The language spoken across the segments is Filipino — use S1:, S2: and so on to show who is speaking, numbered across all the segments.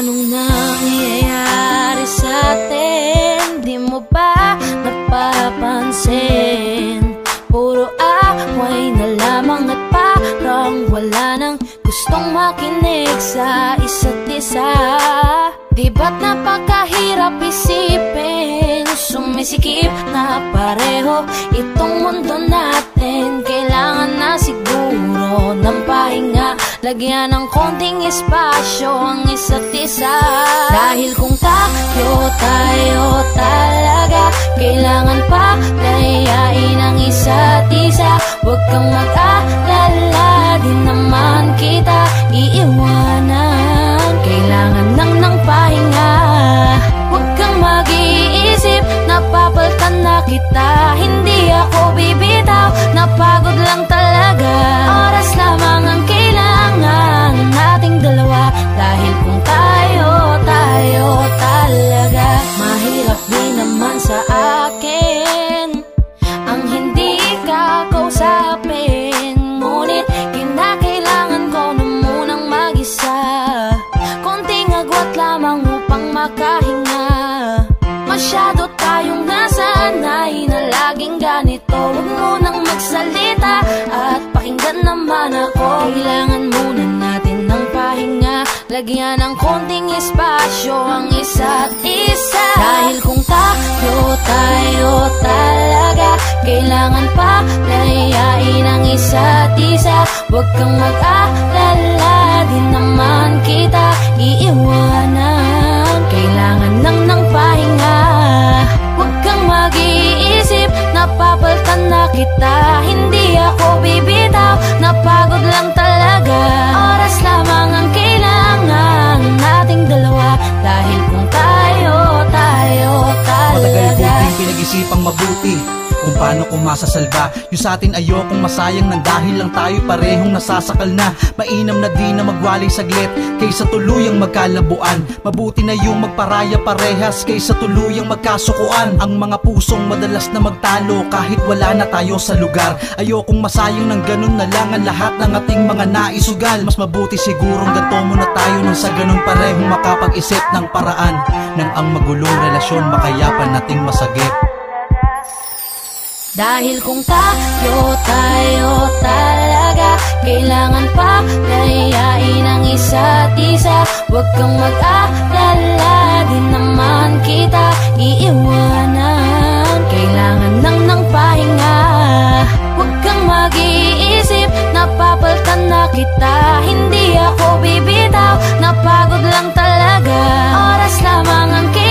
S1: Anong nangyayari sa atin? Di mo ba napapansin? Puro away na lamang at parang wala nang gustong makinig sa isa't isa Di ba't napakahirap isipin Sumisikip na pareho. Itong mundo natin Kailangan na siguro ng pahinga. Lagyan ng konting espasyo ang isa't isa. Dahil kung tayo, tayo talaga Kailangan pa layain ang isa't isa. Huwag kang mag-alala, di naman kita iiwanan. Kailangan lang ng mag-iisip Napapaltan na kita. Hindi ako bibitaw. Napagod lang talaga. Oras lamang ang kailangan Nating dalawa. Dahil kung tayo, tayo talaga. Mahirap din naman sa akin pakinggan naman ako. Kailangan muna natin ng pahinga. Lagyan ng konting espasyo ang isa't isa. Dahil kung tayo, tayo talaga. Kailangan pa layain ang isa't isa. Huwag kang mag-alala, di naman kita iiwanan. Kailangan lang ng pahinga. Huwag kang mag-iisip Napapaltan na kita Hindi ako bibitaw. Napagod lang talaga. Oras lamang ang kailangan Nating dalawa. Dahil kung tayo, tayo
S2: Matagal
S1: talaga.
S2: din pinag-isipang mabuti kung paano ko masasalba. Yung sa atin ayokong masayang nang dahil lang tayo parehong nasasakal na. Mainam na di na magwaling saglit Kaysa tuluyang magkalabuan. Mabuti na yung magparaya parehas Kaysa tuluyang magkasukuan. Ang mga pusong madalas na magtalo Kahit wala na tayo sa lugar. Ayokong masayang ng ganun na lang Ang lahat ng ating mga naisugal. Mas mabuti sigurong ganto muna tayo Nang sa ganun parehong makapag-isip ng paraan Nang ang magulong relasyon makayapan nating masagip
S1: Dahil kung tayo, tayo talaga Kailangan pa layain ang isa't isa. Huwag kang mag-alala, di naman kita iiwanan. Kailangan lang ng pahinga. Huwag kang mag-iisip Napapaltan na kita. Hindi ako bibitaw Napagod lang talaga. Oras lamang ang kailangan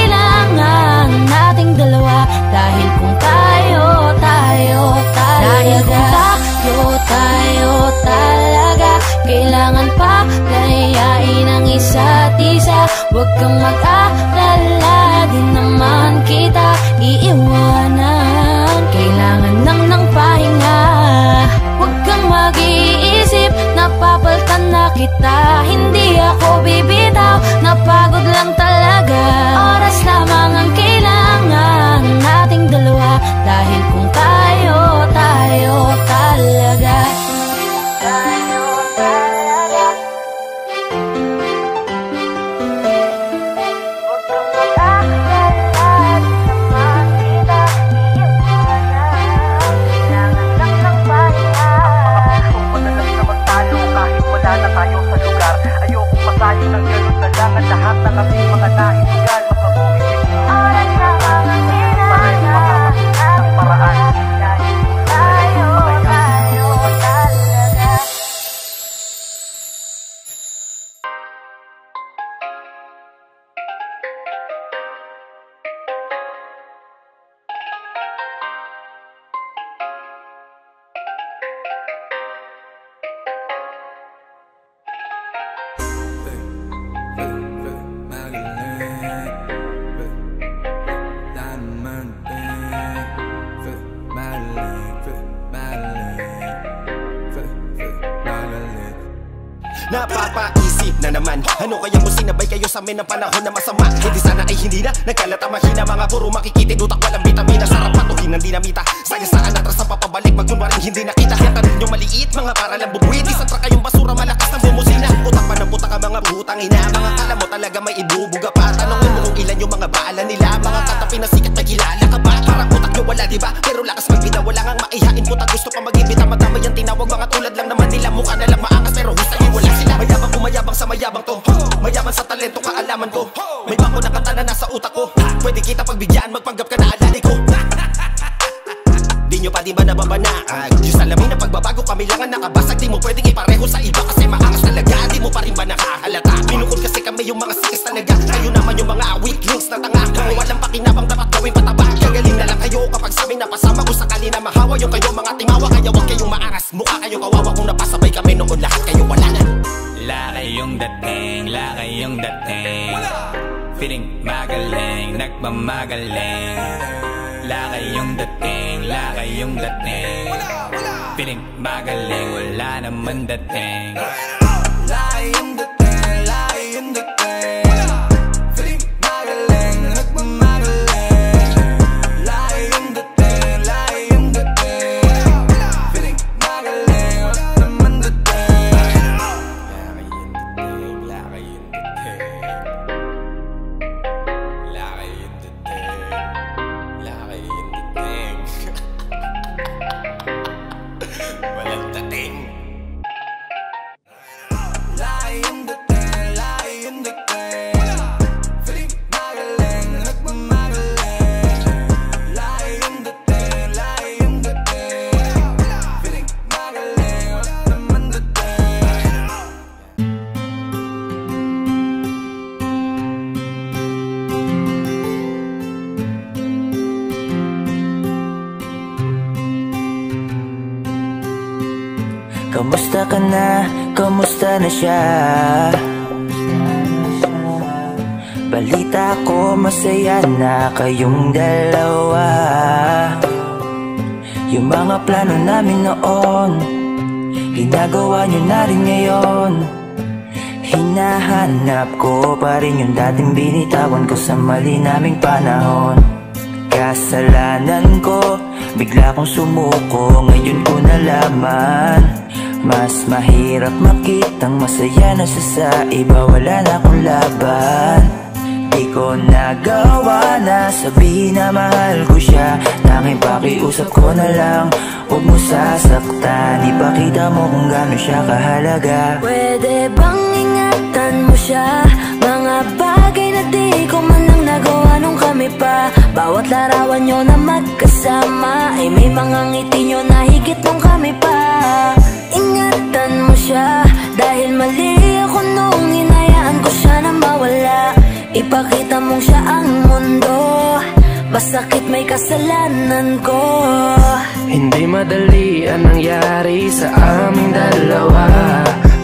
S3: Kamusta na siya? Balita ko masaya na kayong dalawa. Yung mga plano namin noon Ginagawa nyo na rin ngayon. Hinahanap ko pa rin yung dating binitawan ko sa mali naming panahon. Kasalanan ko, bigla kong sumuko Ngayon ko nalaman Mas mahirap makitang masaya na siya sa iba. Wala na akong laban. Di ko nagawa na sabihin na mahal ko siya. Tanging pakiusap ko na lang Huwag mo sasaktan. Ipakita mo kung gaano siya kahalaga.
S1: Pwede bang ingatan mo siya? Mga bagay na di ko man lang nagawa nung kami pa. Bawat larawan nyo na magkasama Ay may mga ngiti nyo na higit nung kami pa Ingatan mo siya. Dahil mali ako nung hinayaan ko siya na mawala. Ipakita mong siya ang mundo. Masakit may kasalanan ko.
S4: Hindi madali ang nangyari sa aming dalawa.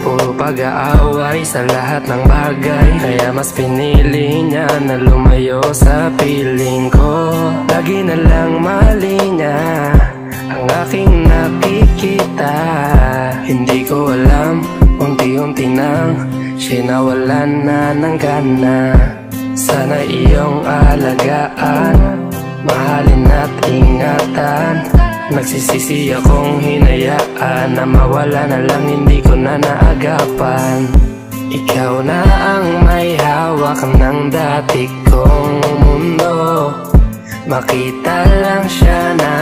S4: Puro pag-aaway sa lahat ng bagay. Kaya mas pinili niya na lumayo sa piling ko. Lagi na lang mali niya ang aking nakikita. Hindi ko alam, unti-unti nang Sinawalan na ng gana. Sana iyong alagaan Mahalin at ingatan. Nagsisisi akong hinayaan Na mawala na lang hindi ko na naagapan. Ikaw na ang may hawak ng dati kong mundo Makita lang siya na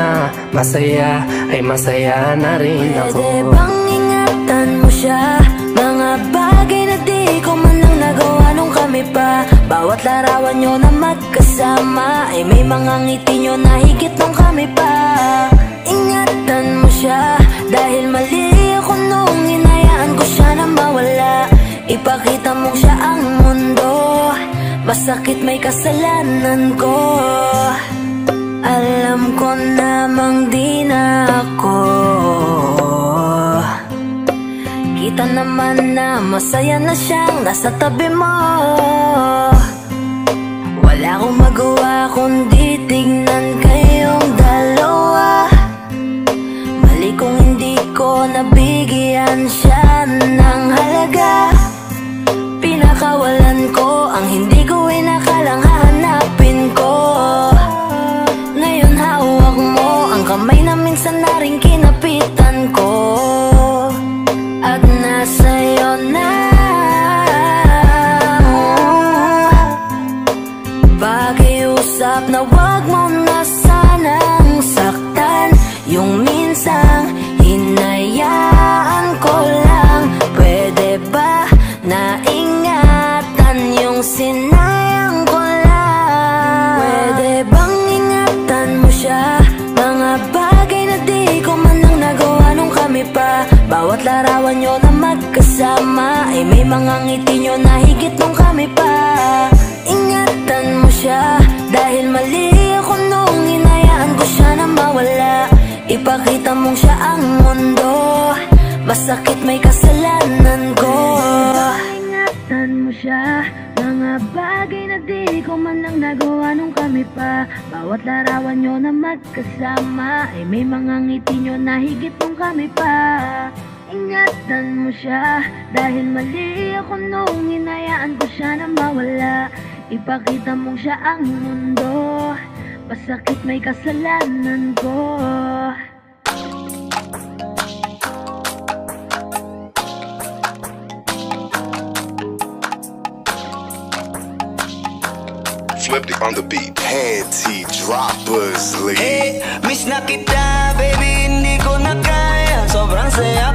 S4: masaya Ay masaya na rin ako.
S1: Pwede bang ingatan mo siya? Mga bagay na di ko man lang nagawa nung kami pa. Bawat larawan nyo na magkasama Ay may mga ngiti nyo na higit nung kami pa. Ingatan mo siya Dahil mali ako nung hinayaan ko siya na mawala. Ipakita mong siya ang mundo Masakit may kasalanan ko. Alam ko namang di na ako. Kita naman na masaya na siyang nasa tabi mo. Wala akong magawa kundi tignan kayong dalawa. Mali kung hindi ko nabigyan siya ng halaga. Sikap minsan na rin kinapitan ko. May mga ngiti nyo na higit nung kami pa. Ingatan mo siya Dahil mali ako nung hinayaan ko siya na mawala. Ipakita mong siya ang mundo Masakit may kasalanan ko. Ingatan mo siya Mga bagay na di ko man lang nagawa nung kami pa. Bawat larawan nyo na magkasama Ay may mga ngiti nyo na higit nung kami pa Ingatan mo siya. Dahil mali ako nung hinayaan ko siya na mawala. Ipakita mong siya ang mundo. Masakit may kasalanan ko.
S5: It on the beat. Panty droppers, lead.
S6: Eh, miss na kita, baby, hindi ko na kaya Sobrang saya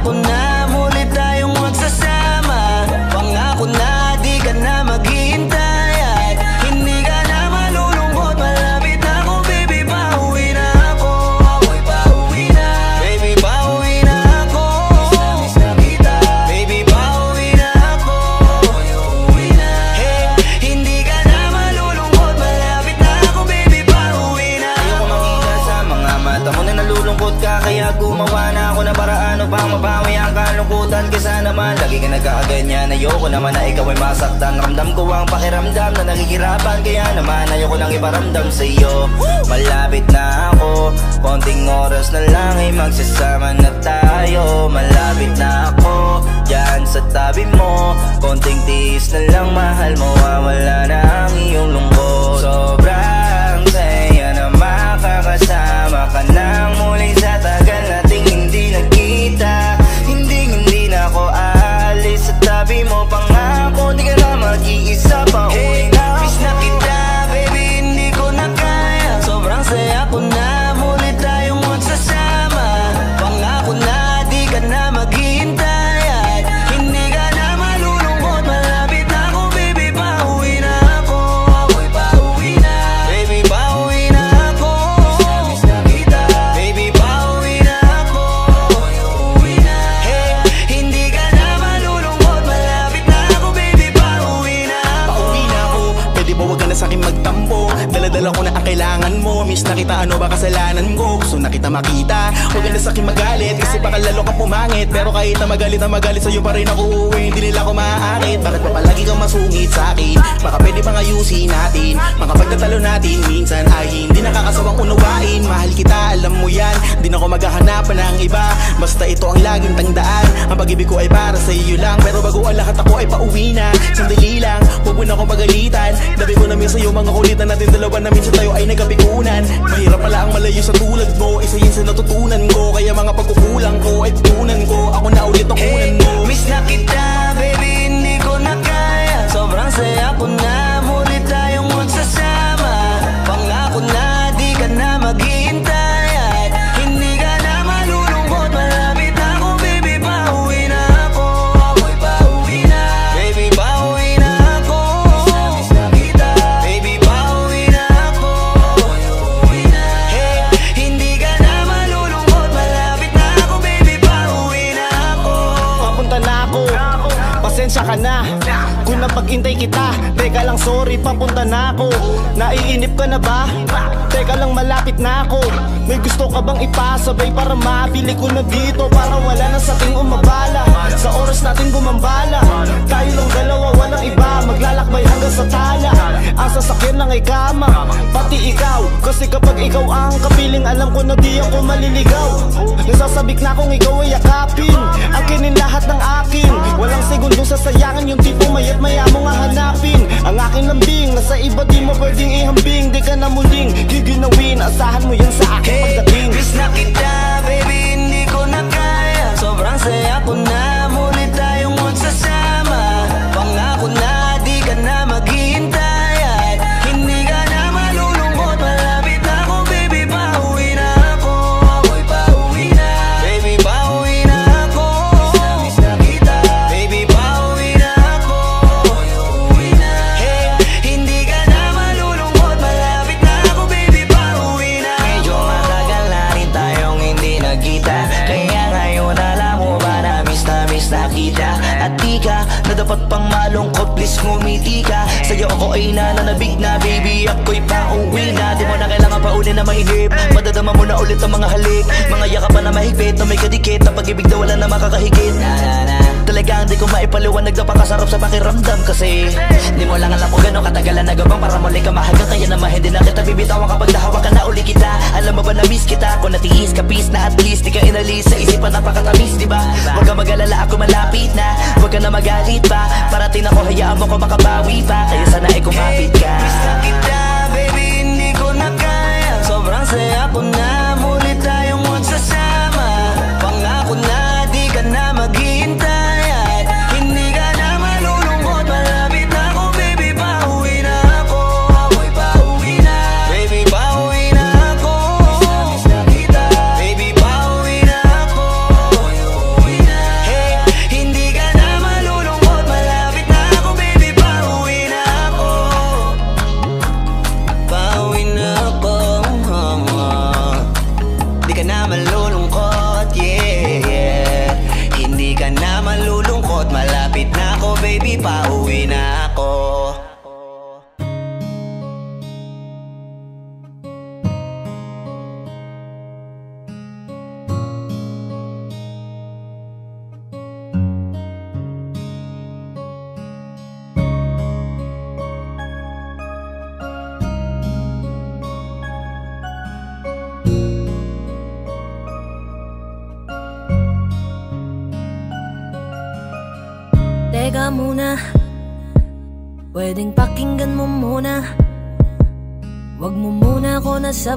S6: ka nagkakaganyan Ayoko naman na ikaw ay masaktan. Ramdam ko ang pakiramdam na nakikirapan Kaya naman ayoko lang iparamdam sa iyo Malapit na ako. Konting oras na lang ay magsasama na tayo. Malapit na ako Diyan sa tabi mo. Konting tiis na lang mahal mo. Wala na ang iyong lungkot. Sobrang saya na makakasama ka nang muli sa tagal nating kita,
S7: ano ba kasalanan ko? Gusto na kita makita. Huwag ka na sa'kin magalit Kasi baka lalo ka pumangit. Pero kahit na magalit na magalit Sa'yo pa rin ako uuwi. Hindi nila ako maaakit Bakit pa palagi kang masungit sa'kin? Baka pwede bang ayusin natin. Mga pagtatalo natin Minsan ay kita, alam mo yan. Di na ako maghahanapan ng iba. Basta ito ang laging tandaan. Ang pag-ibig ko ay para sa iyo lang. Pero bago ang lahat ako ay pauwi na. Sandali lang, huwag mo na akong pagalitan. Dabi ko namin sa'yo mga kulitan natin. Dalawa na minsan tayo ay nagkapikunan Mahirap pala ang malayo sa tulad mo. Isa yun sa natutunan ko. Kaya mga pagkukulang ko ay tutunan ko. Ako na ulit ang kunan mo.
S6: Miss na kita, baby, hindi ko na kaya. Sobrang saya ko na,
S7: Napag-intay kita. Teka lang sorry papunta na ako. Naiinip ka na ba? Teka lang malapit na ako. May gusto ka bang ipasabay Para mabili ko na dito? Para wala na sa ating umabala. Sa oras natin gumambala. Tayo lang dalawa walang iba. Maglalakbay hanggang sa tala. Ang sasakyan lang ay kama. Pati ikaw Kasi kapag ikaw ang kapiling Alam ko na di ako maliligaw. Nasasabik na kung ikaw ay yakapin. Akinin lahat ng akin. Walang segundong sasayangan Yung tipo mayat maya mo nga hanapin. Ang aking lambing Nasa iba di mo pwedeng ihambing. Di ka na muling giginawin. Asahan mo yan sa akin
S6: Hey,
S7: pagdating.
S6: miss na kita, baby, hindi ko na kaya. Sobrang saya ko na,
S8: malungkot Please ngumiti ka. Sa'yo ako ay nananabig na Baby ako'y pauwi na. Di mo na kailangan pa uli na maihip Madadama mo na ulit ang mga halik. Mga yakapan na mahigpit na may kadikit. Na pag-ibig na wala na makakahigit. na, na, na. Talagang di ko maipaliwanag na pakasarap sa pakiramdam Kasi di mo lang alam kung gano'ng katagalan na gabang Para muli ka mahal Kaya naman hindi na kita bibitawan Kapag nahawa ka na uli kita. Alam mo ba na miss kita? Kung natiis ka peace na at least Di ka inalis. Sa isipan napakatamis di ba? Huwag ka mag-alala ako malapit na. Huwag ka na magalit pa. Parating ako hayaan mo ko makabawi pa. Kaya sana ay kumapit ka.
S9: Miss na kita, baby, hindi ko na kaya. Sobrang saya ko na,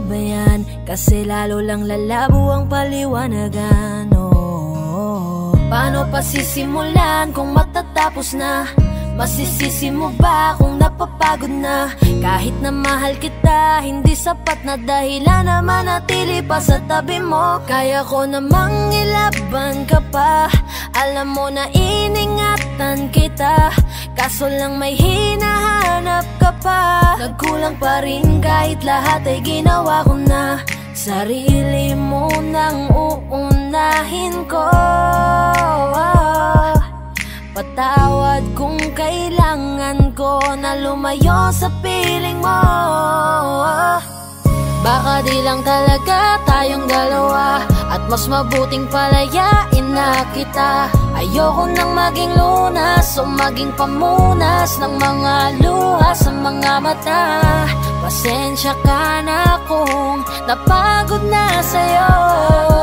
S9: ako
S1: nasabayan Kasi lalo lang lalabo ang paliwanagan oh, Paano pa sisimulan kung matatapos na? Masisisi mo ba kung napapagod na? Kahit na mahal kita, hindi sapat na dahilan na manatili pa sa tabi mo Kaya ko namang ilaban ka pa Alam mo na iningatan kita Kaso lang may hinahanap ka pa. Nagkulang pa rin kahit lahat ay ginawa ko na. Sarili mo nang uunahin ko. Patawad kung kailangan ko na lumayo sa piling mo Baka di lang talaga tayong dalawa. At mas mabuting palayain na kita. Ayoko nang maging lunas o maging pamunas Ng mga luha sa mga mata. Pasensya ka na kung napagod na sa'yo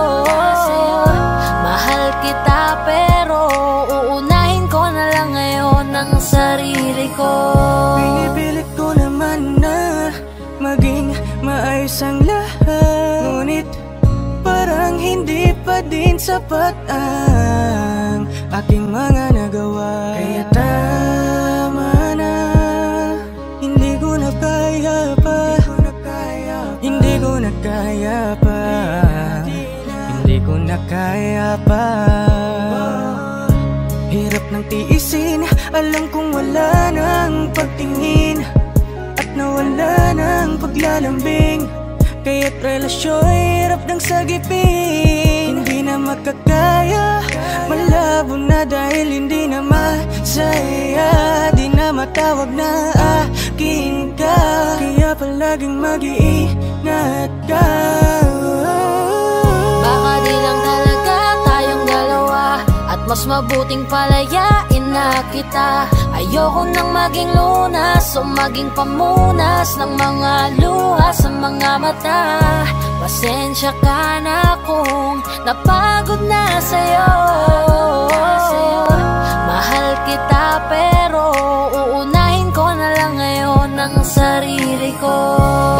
S9: din sapat ang aking mga nagawa. Kaya tama na, hindi ko na kaya pa. Hindi ko na kaya pa. Hindi ko na kaya pa. Hirap ng tiisin Alam kong wala nang pagtingin. At nawala ng paglalambing. Kaya't relasyon hirap ng sagipin makakaya. Malabo na dahil hindi na masaya. Di na matawag na akin ka. Kaya palaging mag-iingat ka.
S1: Baka di lang talaga mas mabuting palayain na kita. Ayoko nang maging lunas o maging pamunas Ng mga luha sa mga mata Pasensya ka na kung napagod na sa'yo. Mahal kita pero uunahin ko na lang ngayon ang sarili ko.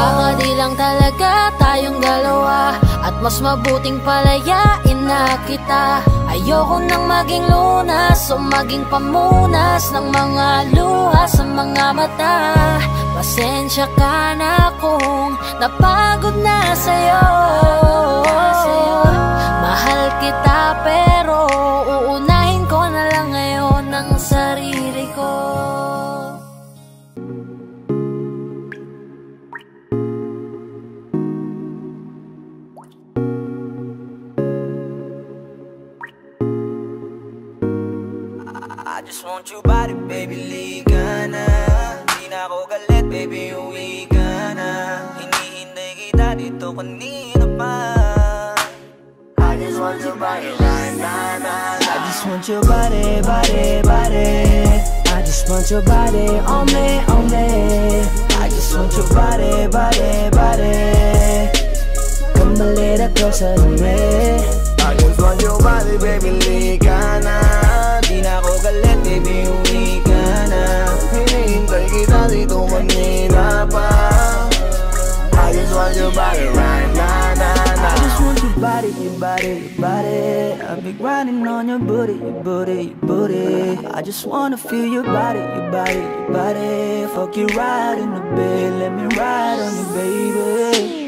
S1: Baka di lang talaga tayong dalawa At mas mabuting palayain na kita Ayoko nang maging lunas o maging pamunas Ng mga luha sa mga mata. Pasensya ka na kung napagod na sa'yo
S10: want your body, baby, na na ako galit, baby, uwi ka na Hinihintay kita dito kanina pa. I just want your body nah, nah. I just want your body, body, body. I just want your body on me, on me. I just want your body, body, body. Come a little closer to me. I just want your body, baby, liga na Di na ako galit, ka na Hinihintay kita dito kanina pa I just want your body right now. I just want your body, your body, your body I've been grinding on your booty, your booty, your booty I just wanna feel your body, your body, your body Fuck you right in the bed, let me ride on you, baby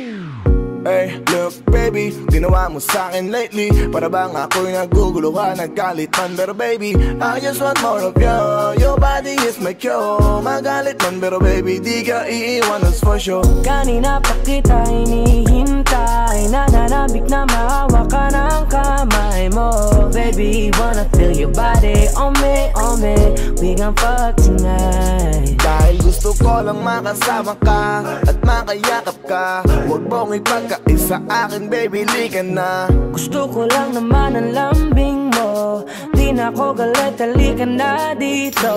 S11: Hey, look baby, ginawa mo sa'kin lately. Para bang ako'y nagugulo ka, naggalit man. Pero baby, I just want more of you. Your body is my cure. Magalit man pero baby, di ka iiwan us for sure.
S12: Kanina pa kita hinihintay. Nananabik na maawa ka ng kamay mo. Baby, wanna feel your body. On me, on me We gon' fuck tonight.
S11: Dahil gusto ko lang makasama ka At makayakap ka. Huwag mong ipagkaisa akin baby, lika na
S12: Gusto ko lang naman ang lambing mo. Di na ako galit, halika na dito.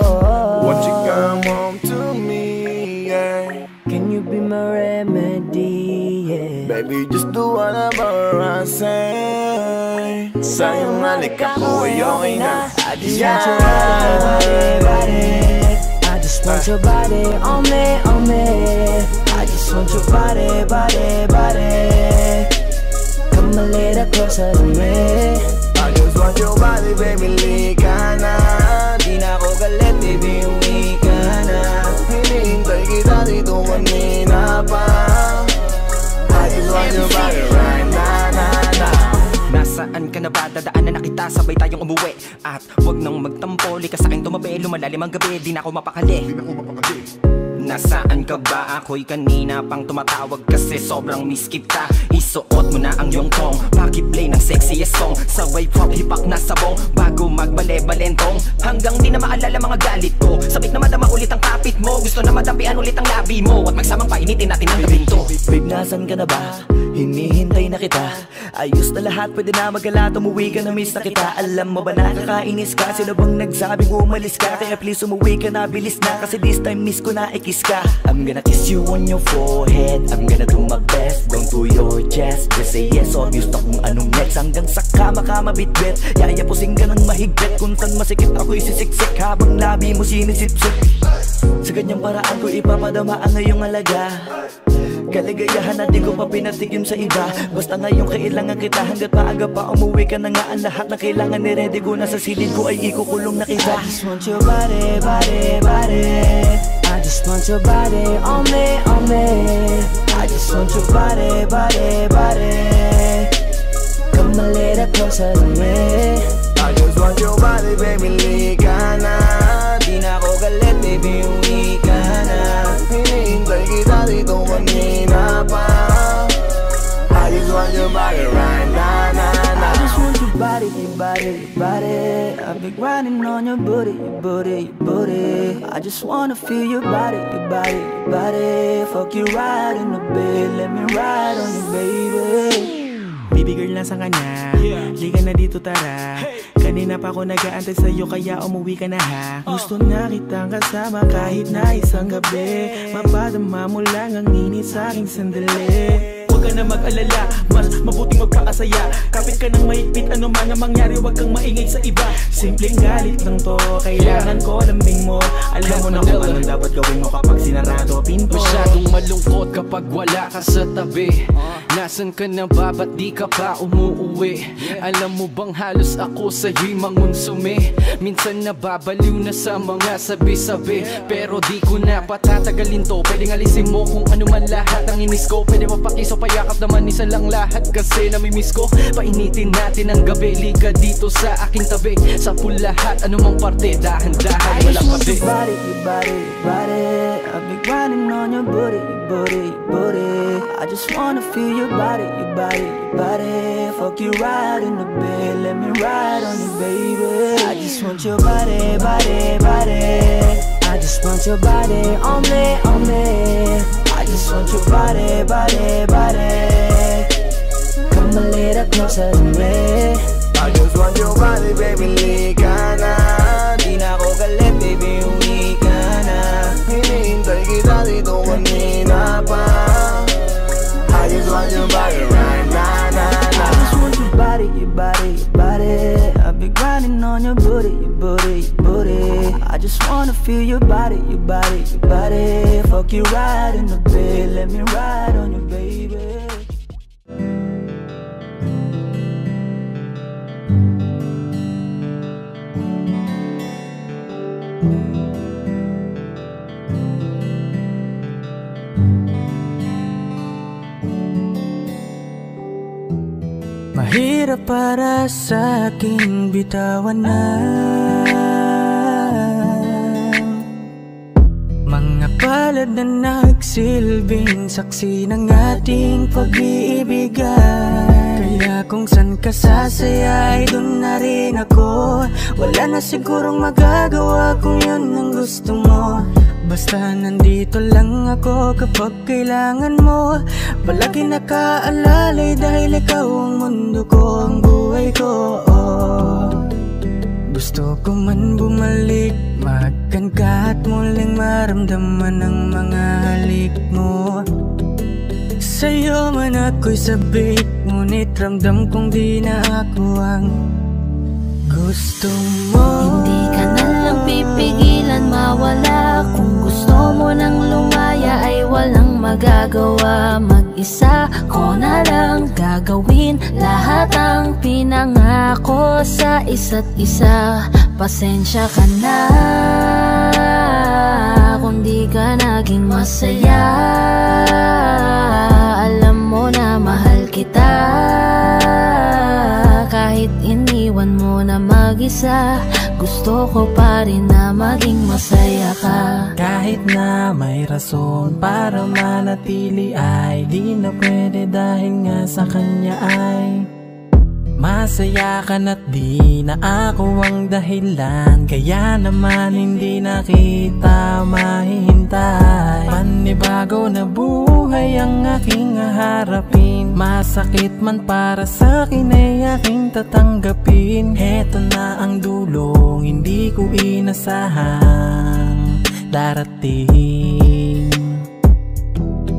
S11: Won't you come home to me, yeah?
S12: Can you be my remedy, yeah?
S11: Baby, just do whatever I say. Sayang halika ko ay okay na
S12: I just want your body, body. I just want your body on me, on me. I just want your body, body, body Come a little closer to me.
S11: I just want your body, baby, lika na
S10: Di na ako galit, baby, uwi ka na
S11: Hinihintay kita dito kanina pa I just want your body right na, na, na
S13: Nasaan ka na ba? Dadaanan na kita Sabay tayong umuwi. At wag nang magtampo Lika sa'kin tumabi. Lumalalim ang gabi Di na ako mapakali. Di na ako mapakali Nasaan ka ba? Ako'y kanina pang tumatawag kasi sobrang miss kita. Isuot mo na ang iyong tong. Pakiplay ng sexiest song? Sabay pop hipak na sabong Bago magbale-balentong. Hanggang di na maalala mga galit ko. Sabik na madama ulit ang kapit mo. Gusto na madampian ulit ang labi mo. At magsamang painitin natin ang gabing to.
S10: Babe, nasan ka na ba? Hinihintay na kita. Ayos na lahat, pwede na magala. Umuwi ka na miss na kita. Alam mo ba nakakainis ka? Sino bang nagsabing umalis ka? Kaya please umuwi ka na, bilis na. Kasi this time miss ko na. Ikis ka. I'm gonna kiss you on your forehead. I'm gonna do my best. Down to your chest. Just say yes, obvious na kung anong next. Hanggang sa kama ka mabitbit Yayapusing ka ng mahigpit. Kung saan masikip ako isisiksik Habang labi mo sinisipsip Sa ganyang paraan ko ipapadama ang ngayong alaga Kaligayahan na di ko pa pinatigim sa iba. Basta ngayon kailangan kita Hanggat maaga pa umuwi ka na nga Ang lahat na kailangan ni ready ko Nasa silid ko ay ikukulong na kita. I just want your body, body, body. I just want your body on me, on me. I just want your body, body, body. Come a little closer to me.
S11: I just want your body, baby, lika na.
S10: Di na ako galit, baby, na
S11: Hinihintay I just want your body right na
S10: I just want your body, your body, your body? I've been grinding on your booty, your booty, your booty. I just wanna feel your body, your body, your body. Fuck you right in the bed, let me ride on you, baby
S14: Baby girl na sa kanya. Liga na dito tara. Kanina pa ako nag-aantay sa'yo kaya umuwi ka na ha? Gusto na kitang kasama kahit na isang gabi. Mapadama mo lang ang init sa aking sandali ka na mag-alala, mas mabuting magpakasaya Kapit ka ng mahigpit, ano man ang mangyari Huwag kang maingay sa iba. Simpleng galit lang to, kailangan ko lambing mo. Alam mo na kung anong dapat gawin mo kapag sinarado pinto.
S15: Masyadong malungkot kapag wala ka sa tabi. Nasaan ka na ba? Ba't di ka pa umuuwi? Alam mo bang halos ako sa'yo'y mangonsume Minsan nababaliw na sa mga sabi-sabi. Pero di ko na patatagalin to. Pwedeng alisin mo kung ano man lahat ang inis ko. Pwede mapakiso payakap naman isa lang lahat Kasi namimiss ko. Painitin natin ang gabi Liga dito sa aking tabi. Sa lahat anumang parte Dahan-dahan walang pati
S9: Your body, your body, your body I've been grinding on your booty, your booty, your booty. I just wanna feel your body, your body, your body. Fuck you right in the bed, let me ride on you, baby. I just want your body, body, body. I just want your body on me, on me I just want your body, body, body. Come a little closer to me.
S11: I just want your body, baby, lika na
S9: Di na ako galit, baby, uwi ka na
S11: Hinihintay kita dito kanina pa I just want your body right now, na
S9: I just want your body, your body, your body. I've been grinding on your booty, your booty, your booty I just wanna feel your body, your body, your body. Fuck you right in the bed, let me ride on you, baby. Mahirap para sa aking bitawan na palad na nagsilbing saksi ng ating pag-iibigan Kaya kung san ka sasaya ay dun na rin ako. Wala na sigurong magagawa kung yun ang gusto mo. Basta nandito lang ako kapag kailangan mo. Palagi nakaalalay dahil ikaw ang mundo ko, ang buhay ko. Gusto ko man bumalik, magkan ka at muling maramdaman ang mga halik mo. Sa'yo man ako'y sabik, ngunit ramdam kong di na ako ang gusto mo.
S1: Hindi ka na pipigilan mawala. Kung gusto mo nang lumaya ay walang magagawa. Mag-isa ko na lang gagawin Lahat ang pinangako sa isa't isa Pasensya ka na Kung di ka naging masaya. Alam mo na mahal kita. Kahit iniwan mo na mag-isa Gusto ko pa rin na maging masaya ka.
S14: Kahit na may rason para manatili ay Di na pwede dahil nga sa kanya ay Masaya ka na't di na ako ang dahilan. Kaya naman hindi na kita mahihintay. Panibago na buhay ang aking haharapin. Masakit man para sa akin ay aking tatanggapin. Heto na ang dulong hindi ko inasahang darating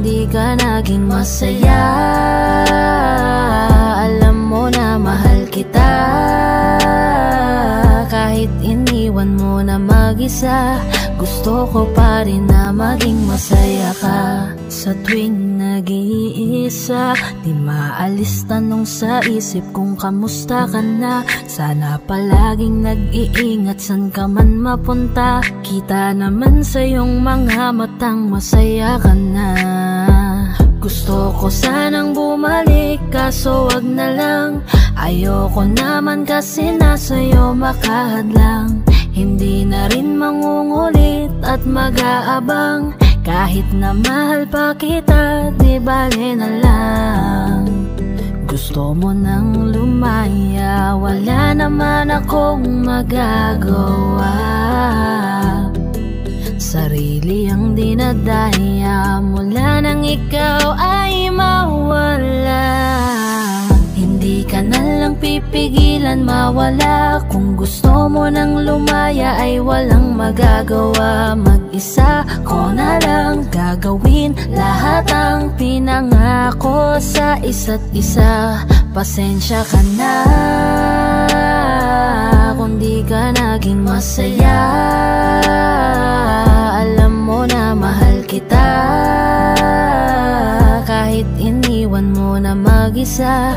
S1: Kung di ka naging masaya. Alam mo na mahal kita. Kahit iniwan mo na mag-isa Gusto ko pa rin na maging masaya ka Sa tuwing nag-iisa Di maalis tanong sa isip kung kamusta ka na. Sana palaging nag-iingat san ka man mapunta. Kita naman sa iyong mga matang masaya ka na. Gusto ko sanang bumalik kaso wag na lang. Ayoko naman kasi nasa'yo makahadlang. Hindi na rin mangungulit at mag-aabang Kahit na mahal pa kita, di bale na lang. Gusto mo nang lumaya, wala naman akong magagawa. Sarili ang dinadaya mula nang ikaw ay mawala ka na lang pipigilan mawala. Kung gusto mo nang lumaya ay walang magagawa. Mag-isa ko na lang gagawin lahat ang pinangako sa isa't isa. Pasensya ka na kung di ka naging masaya. Alam mo na mahal kita. Kahit iniwan mo na mag-isa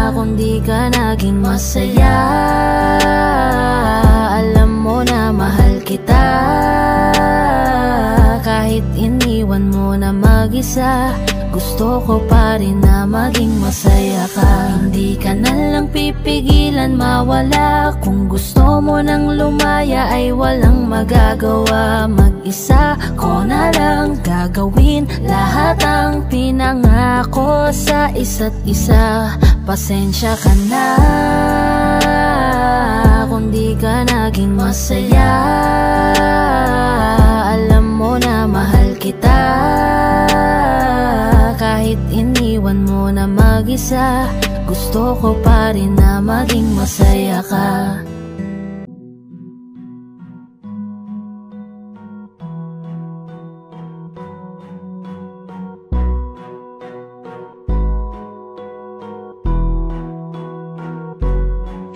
S1: Kung di ka naging masaya. Alam mo na mahal kita. Kahit iniwan mo na mag-isa. Gusto ko pa rin na maging masaya ka. Hindi ka na lang pipigilan mawala. Kung gusto mo nang lumaya ay walang magagawa. Mag-isa ko na lang gagawin Lahat ang pinangako sa isa't isa. Pasensya ka na Kung di ka naging masaya. Alam mo na mahal kita kahit iniwan mo na mag-isa Gusto ko pa rin na maging masaya ka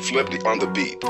S5: Flip on the beat.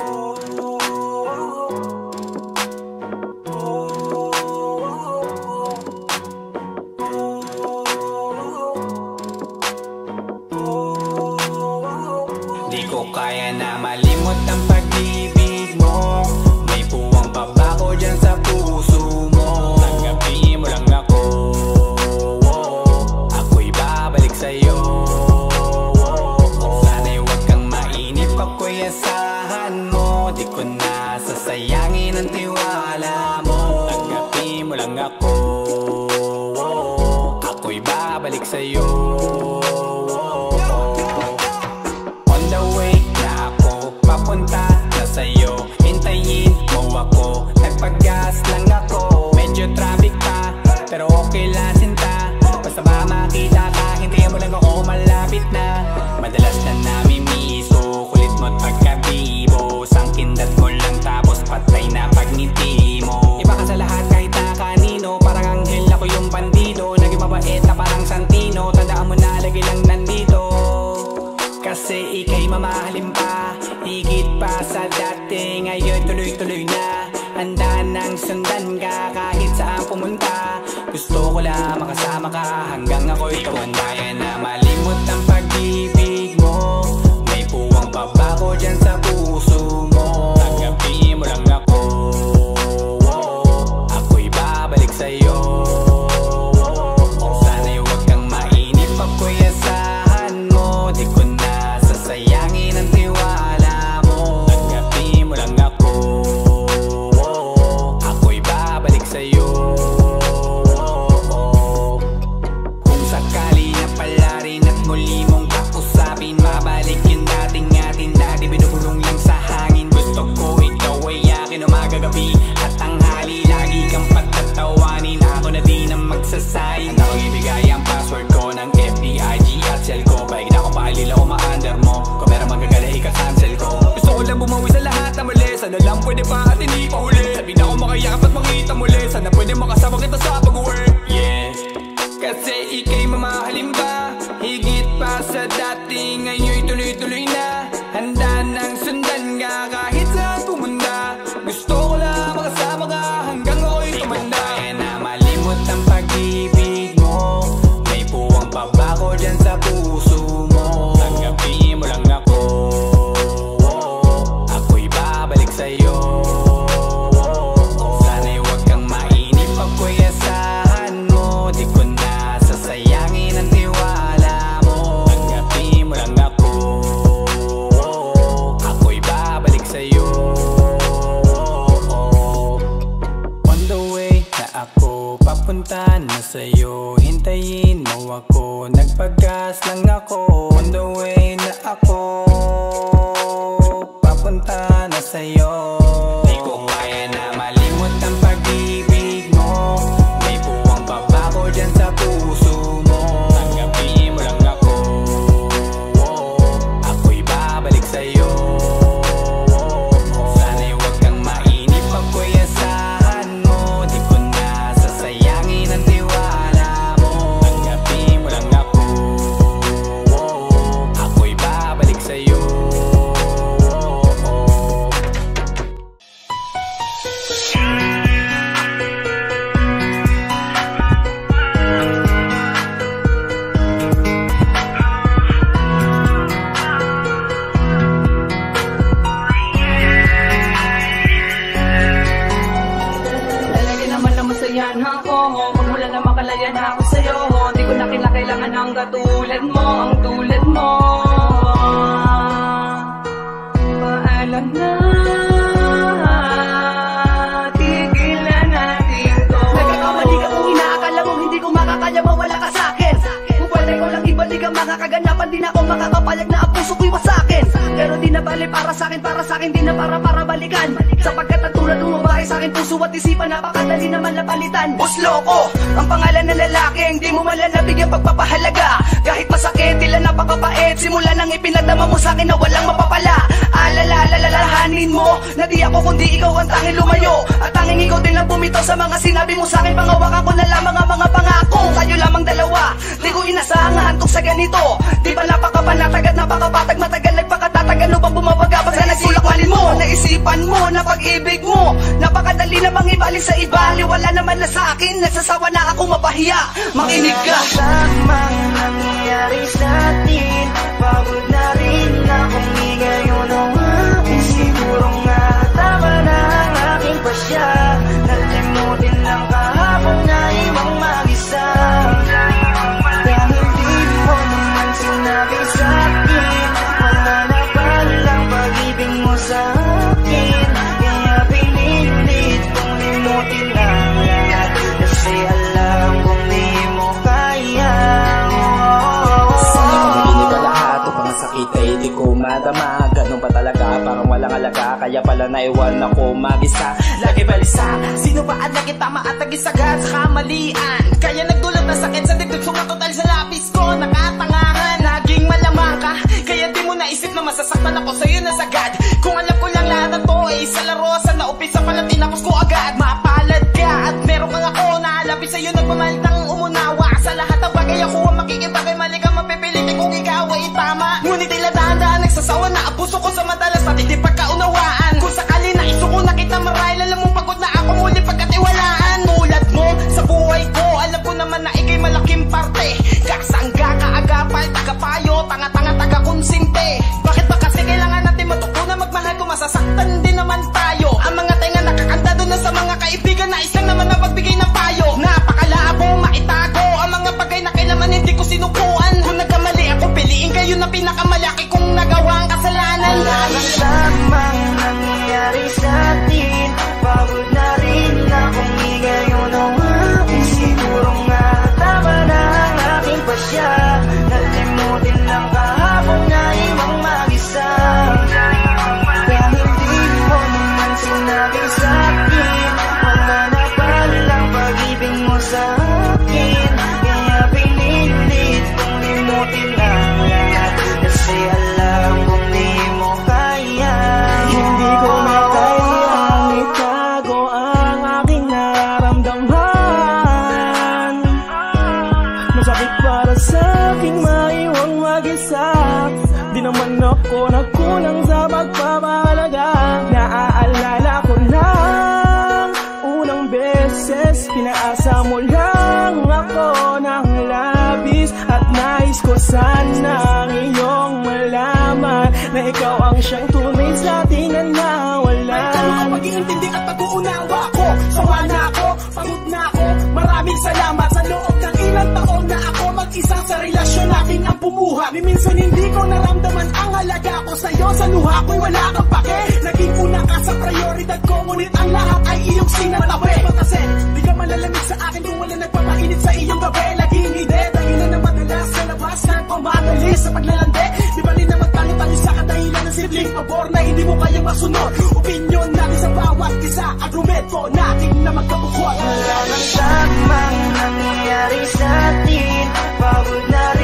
S16: Minsan hindi ko naramdaman ang halaga ko sa'yo. Sa luha ko'y wala kang pake. Naging una ka sa prioridad ko Ngunit ang lahat ay iyong sinatabi. Kasi di ka malalamig sa akin kung wala nagpapainit sa iyong gabi. Laging hindi dahil na madalas sa labas na kumadali sa paglalande Di ba rin naman tayo tayo sa kadahilan ng simpleng pabor na hindi mo kayang masunod? Opinyon natin sa bawat isa Argumento natin na magkabukod
S8: Wala nang tamang nangyayari sa atin Pagod na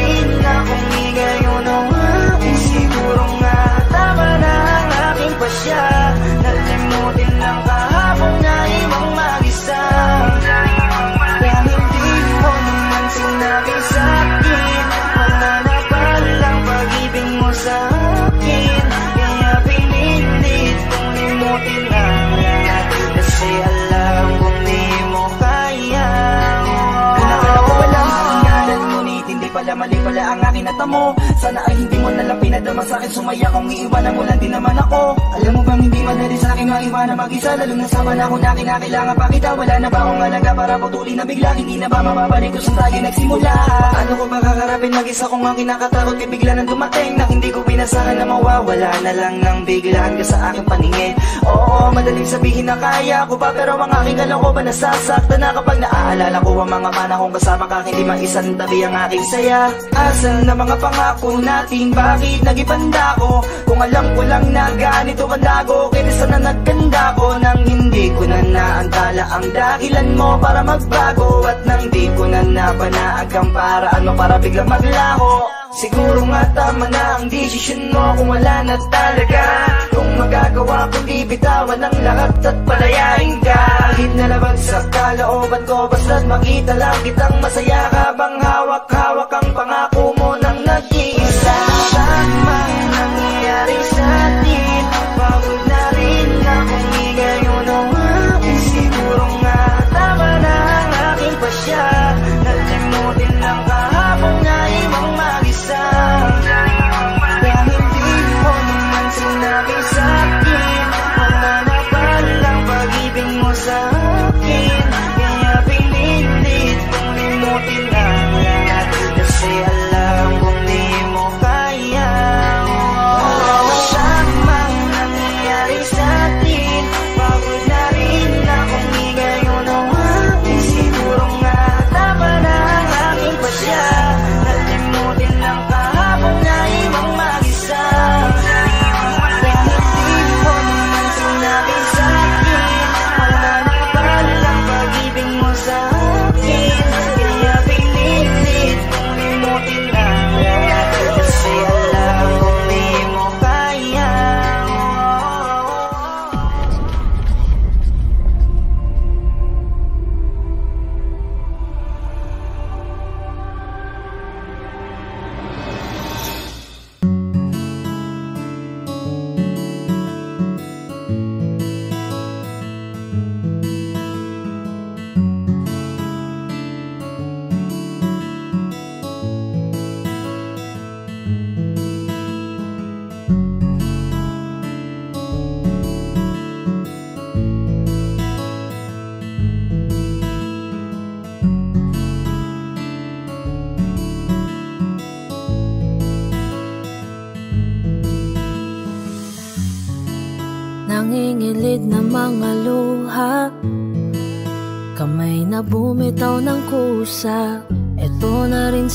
S8: aking natamo Sana ay hindi mo nalang pinadama sa akin. Sumaya kung iiwanan mo lang din naman ako. Alam mo bang hindi madali sa akin maiwanan mag-isa? Lalo na sa panahon na kinakailangan pa kita. Wala na ba akong halaga para putulin na bigla? Hindi na ba mababalik kung saan tayo nagsimula? Ano ko makakarapin mag-isa kung ang kinakatakot Kay bigla nang dumating. Na hindi ko pinasahan na mawawala na lang nang biglaan ka sa aking paningin. Oo, madaling sabihin na kaya ko pa Pero ang aking kalooban nasasaktan na Kapag naaalala ko ang mga panahon kasama ka Hindi maisan tabi ang aking saya. Asan na mga pangako natin? Bakit nagipanda ko Kung alam ko lang na ganito kalago Kinisa na nagkanda ko Nang hindi ko na naantala ang dahilan mo Para magbago At nang di ko na napanaag ang paraan mo Para biglang maglaho. Siguro nga tama na ang desisyon mo Kung wala na talaga. Kung magagawa kundi bitawan ang lahat At palayain ka sa kalooban ko Basta't makita lang kitang masaya. Habang hawak-hawak ang pangako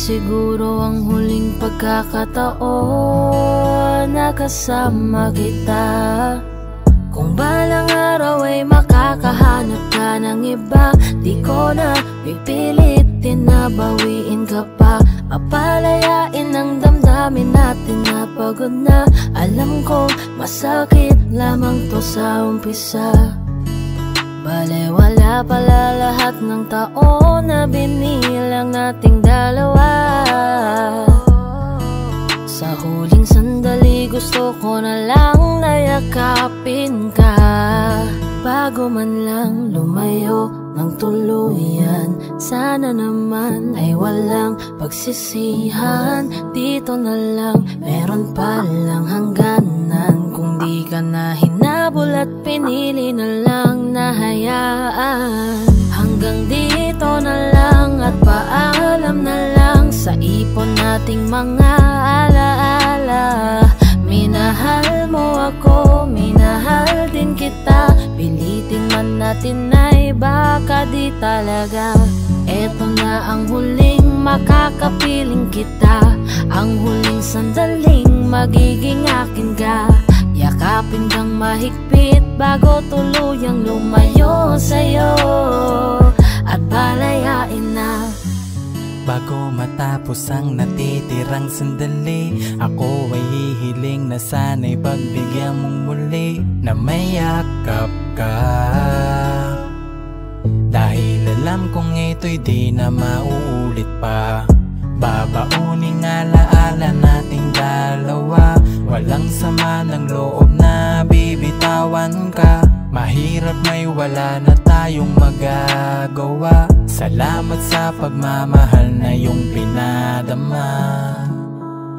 S8: siguro ang
S1: huling pagkakataon Nakasama kita. Kung balang araw ay makakahanap ka ng iba Di ko na pipilitin na bawiin ka pa. Papalayain ang damdamin natin na pagod na. Alam ko masakit lamang to sa umpisa Wala pala lahat ng taon na binilang nating dalawa. Sa huling sandali gusto ko na lang nayakapin ka. Bago man lang lumayo ng tuluyan Sana naman ay walang pagsisihan. Dito na lang, meron pa lang hangganan. Kung di ka na hinabol at pinili na lang nahayaan. Hanggang dito na lang at paalam na lang Sa ipon nating mga alaala. Minahal mo ako, minahal din kita. Pilitin man natin ay baka di talaga. Eto na ang huling makakapiling kita. Ang huling sandaling magiging akin ka Yakapin kang mahigpit bago tuluyang lumayo sa'yo At palayain na.
S14: Bago matapos ang natitirang sandali Ako ay hihiling na sana'y pagbigyan mong muli Na may yakap ka. Dahil alam kong ito'y di na mauulit pa Babauning alaala nating dalawa. Walang sama ng loob na bibitawan ka. Mahirap may wala na tayong magagawa. Salamat sa pagmamahal na iyong pinadama.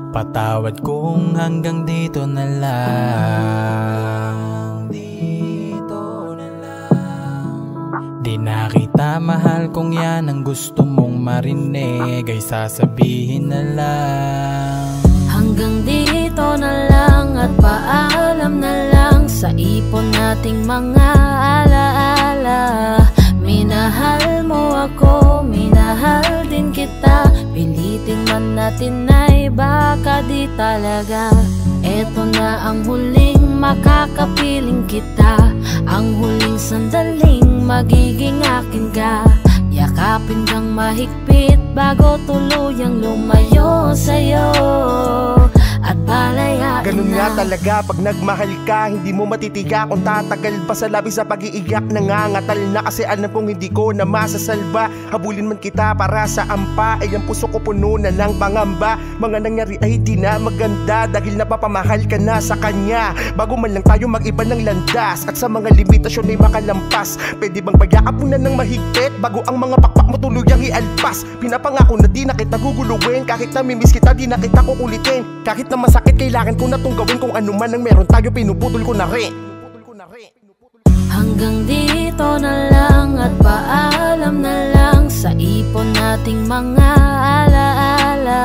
S14: Patawad kung hanggang dito na lang Di na kita mahal kung yan ang gusto mong marinig. Ay sasabihin na lang.
S1: Hanggang dito na lang at paalam na lang. Sa ipon nating mga alaala. Minahal mo ako, minahal din kita. Pilitin man natin ay baka di talaga. Eto na ang huling makakapiling kita. Ang huling sandaling magiging akin ka Yakapin kang mahigpit bago tuluyang lumayo sa'yo palayain
S7: Ganun nga talaga pag nagmahal ka Hindi mo matitiga kung tatagal pa sa labi sa pag-iiyak. Nangangatal na kasi alam kong hindi ko na masasalba. Habulin man kita para sa ampa Ay ang puso ko puno na ng pangamba. Mga nangyari ay di na maganda Dahil napapamahal ka na sa kanya. Bago man lang tayo mag-iba ng landas At sa mga limitasyon ay makalampas. Pwede bang payakap mo na ng mahigpit Bago ang mga pakpak mo tuluyang ialpas? Pinapangako na di na kita guguluhin. Kahit na mimiss kita di na kita kukulitin. Kahit na masakit kailangan ko na tong gawin Kung ano man ang meron tayo pinuputol ko na rin.
S1: Hanggang dito na lang at paalam na lang Sa ipon nating mga alaala.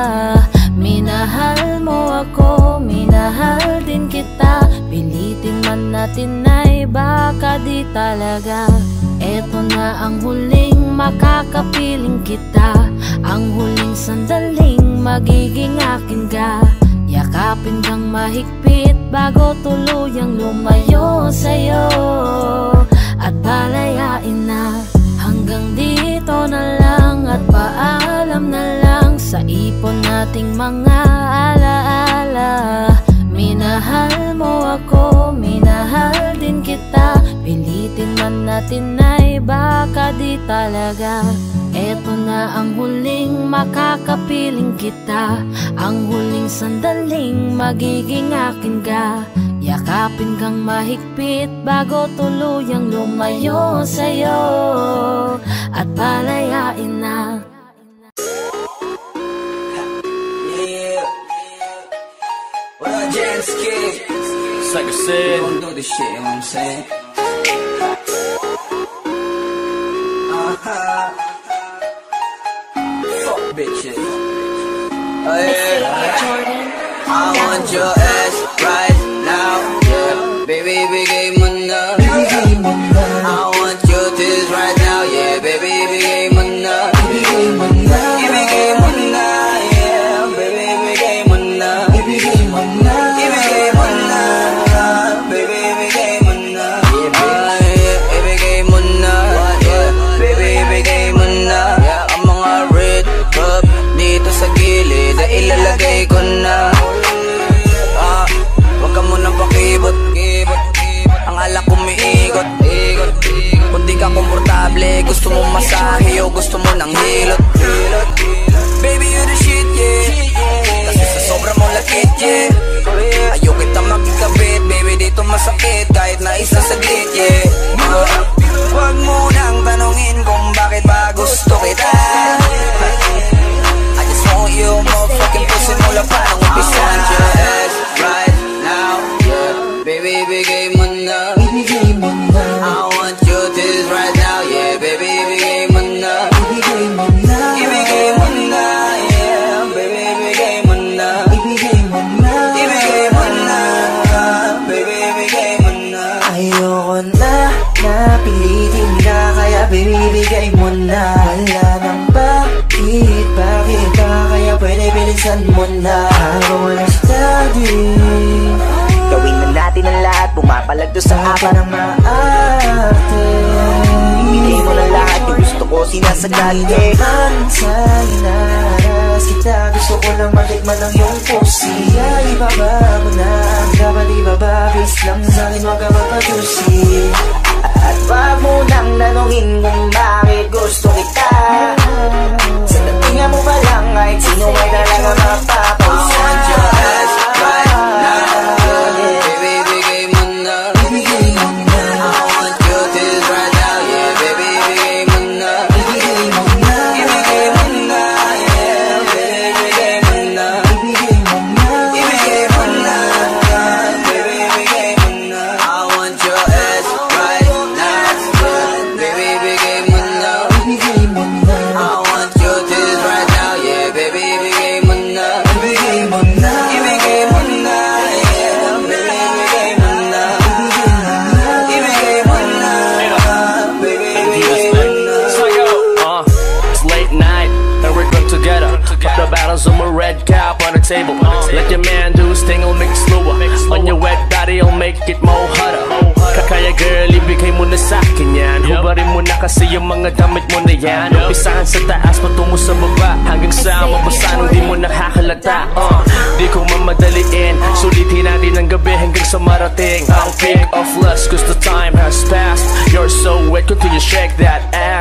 S1: Minahal mo ako, minahal din kita. Pilitin man natin ay baka di talaga. Eto na ang huling makakapiling kita. Ang huling sandaling magiging akin ka Yakapin kang mahigpit bago tuluyang lumayo sa'yo. At palayain na hanggang dito na lang. At paalam na lang sa ipon nating mga alaala Minahal mo ako, minahal din kita. Pilitin man natin ay baka di talaga. Eto na ang huling makakapiling kita. Ang huling sandaling magiging akin ka. Yakapin kang mahigpit bago tuluyang lumayo sa'yo. At palayain na
S6: James Kid?
S17: It's like I said.
S6: Don't do this shit, you know what I'm saying? Uh-huh. Fuck bitches. Oh, yeah. I want your ass right now. Yeah. Baby, big komportable, gusto mo masahe o gusto mo ng hilot. Baby, you the shit, yeah. Kasi sa sobra mong lakit, yeah. Ayaw kita magkabit, baby, dito masakit kahit na isa saglit, yeah. mo na. I wanna study
S8: Gawin na natin ang lahat. Pumapalag doon sa apat
S6: na maarte
S8: Bigay mo na lahat yung gusto ko sinasagad Hindi eh.
S6: naman sa inaras kita. Gusto ko lang matikman ang iyong pusi Ay ibaba mo na. Ang gabal ibaba Please lang sa'kin wag ka mapadusi
S8: At wag mo nang nanungin kung bakit gusto kita. nights in a way that
S6: I will not pop. I want your ass. your
S17: man do sting will make slower. On your wet body will make it more hotter. Kakaya girl, ibigay mo na sa'kin yan. Hubarin mo na kasi yung mga damit mo na yan. Umpisahan sa taas patungo sa baba Hanggang sa mabasa nang di mo nakakalata. Uh, Di ko mamadaliin. Sulitin natin ang gabi hanggang sa marating. Ang peak of lust cause the time has passed. You're so wet, continue shake that ass.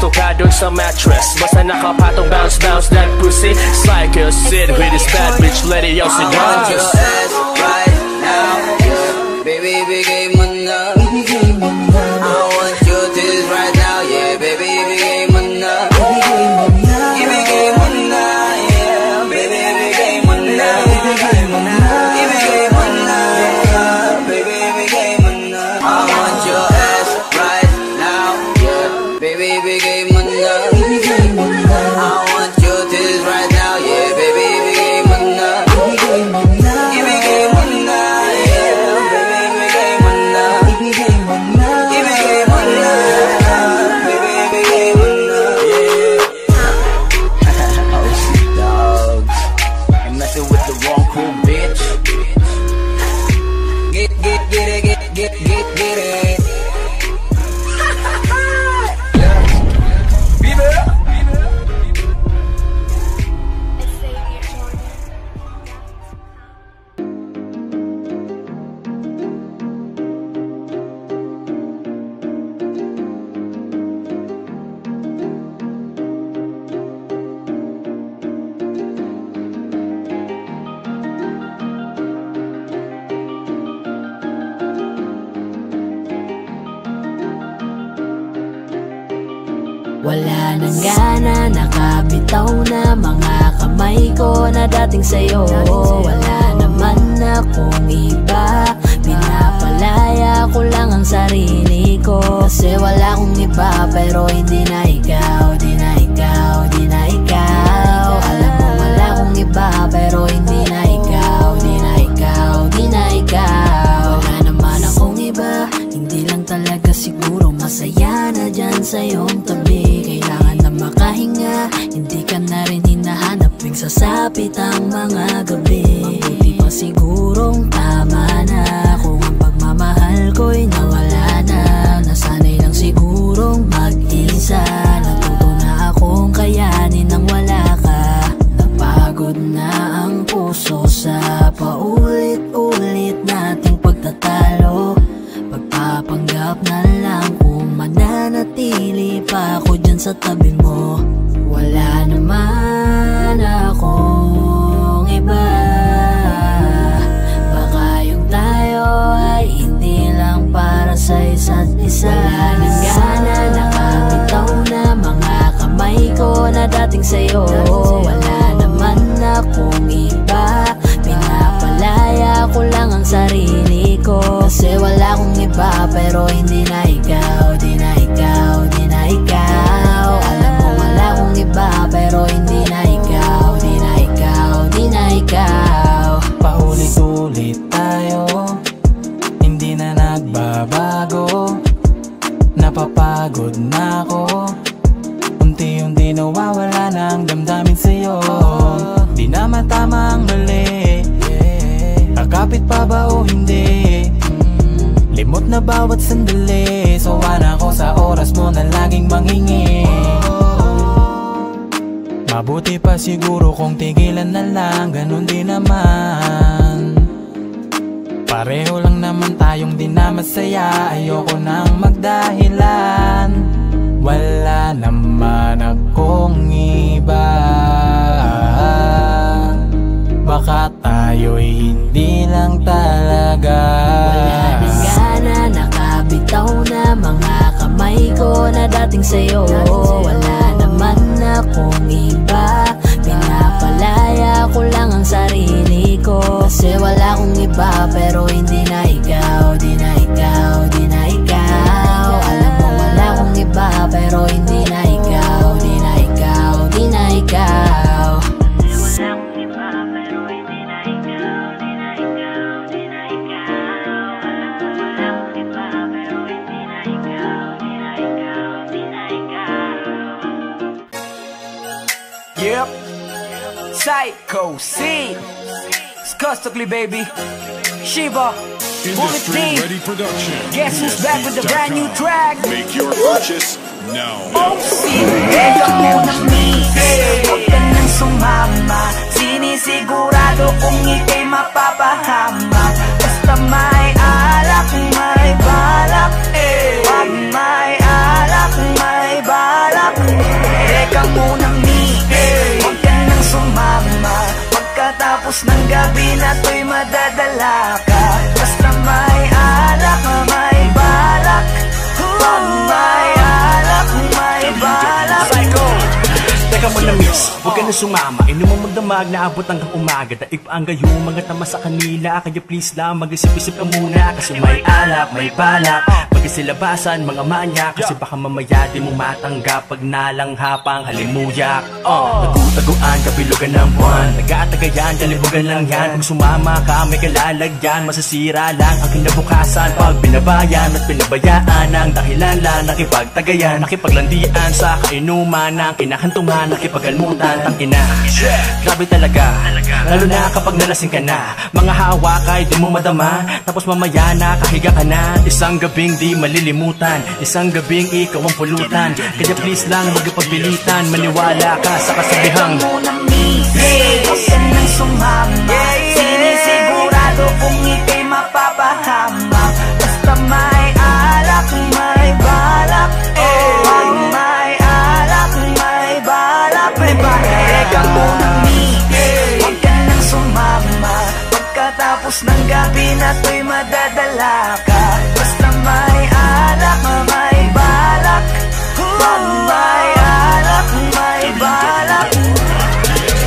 S17: Gusto sa mattress. Basta nakapatong bounce, bounce that pussy. With bad bitch
S6: Right now Baby,
S1: we gave you namin sa'yo. Di naman tama ang mali. Kakapit pa
S14: ba o hindi? Mm. Limot na bawat sandali. Sawa na ko sa oras mo na laging mangingi. Mabuti pa siguro kung tigilan na lang. Ganon din naman. Pareho lang naman tayong di na masaya. Ayoko nang magdahilan. Wala naman akong iba. Baka tayo'y hindi lang talaga.
S1: Wala na gana, nakabitaw na mga kamay ko na dating sa'yo. Wala naman akong iba. Pinapalaya ko lang ang sarili ko. Kasi wala akong iba pero hindi na ikaw Di na iba pero hindi na ikaw Di na ikaw, di na ikaw
S18: Yep. Psycho C. Scustocally, baby. Shiva. Bullet
S19: Industry
S18: Team.
S19: Ready Production.
S18: Guess who's back with a brand new track?
S19: Make your purchase now.
S6: Teka muna misis Huwag ka nang sumama Sinisigurado kung ika'y mapapahama Basta may alak, may balak eh. Wag may alak, may balak Teka muna misis Huwag ka nang sumama Pagkatapos ng gabi na to'y madadala ka
S20: Mo na miss, huwag ka na sumama. Inuman magdamag na abot hanggang umaga. Daig pa ang gayo, mga tama sa kanila. Kaya please lang, mag-isip-isip ka muna. Kasi may alak, may balak. Pagkasilabasan, mga manya. Kasi baka mamaya di mo matanggap Pag nalanghapang halimuyak. Oh. Nagutaguan, kapilugan ng buwan. Nag-aatagayan, kalibugan lang yan. Kung sumama ka, may kalalagyan. Masasira lang ang kinabukasan. Pag binabayan at pinabayaan Ang dahilan lang nakipagtagayan. Nakipaglandian sa kainuman Ng kinahantungan, nakipagalmutan Tangina, grabe talaga. Lalo na kapag nalasing ka na. Mga hawak ay di mo madama. Tapos mamaya nakahiga ka na. Isang gabing di malilimutan. Isang gabing ikaw ang pulutan. Kaya please lang magpagbilitan Maniwala ka sa kasabihang.
S6: Misis Huwag ka nang sumama. Sinisigurado kung ika'y mapapahama Pagkatapos ng gabi na to'y madadala ka. Basta may alak, may balak. Wag may alak, may balak.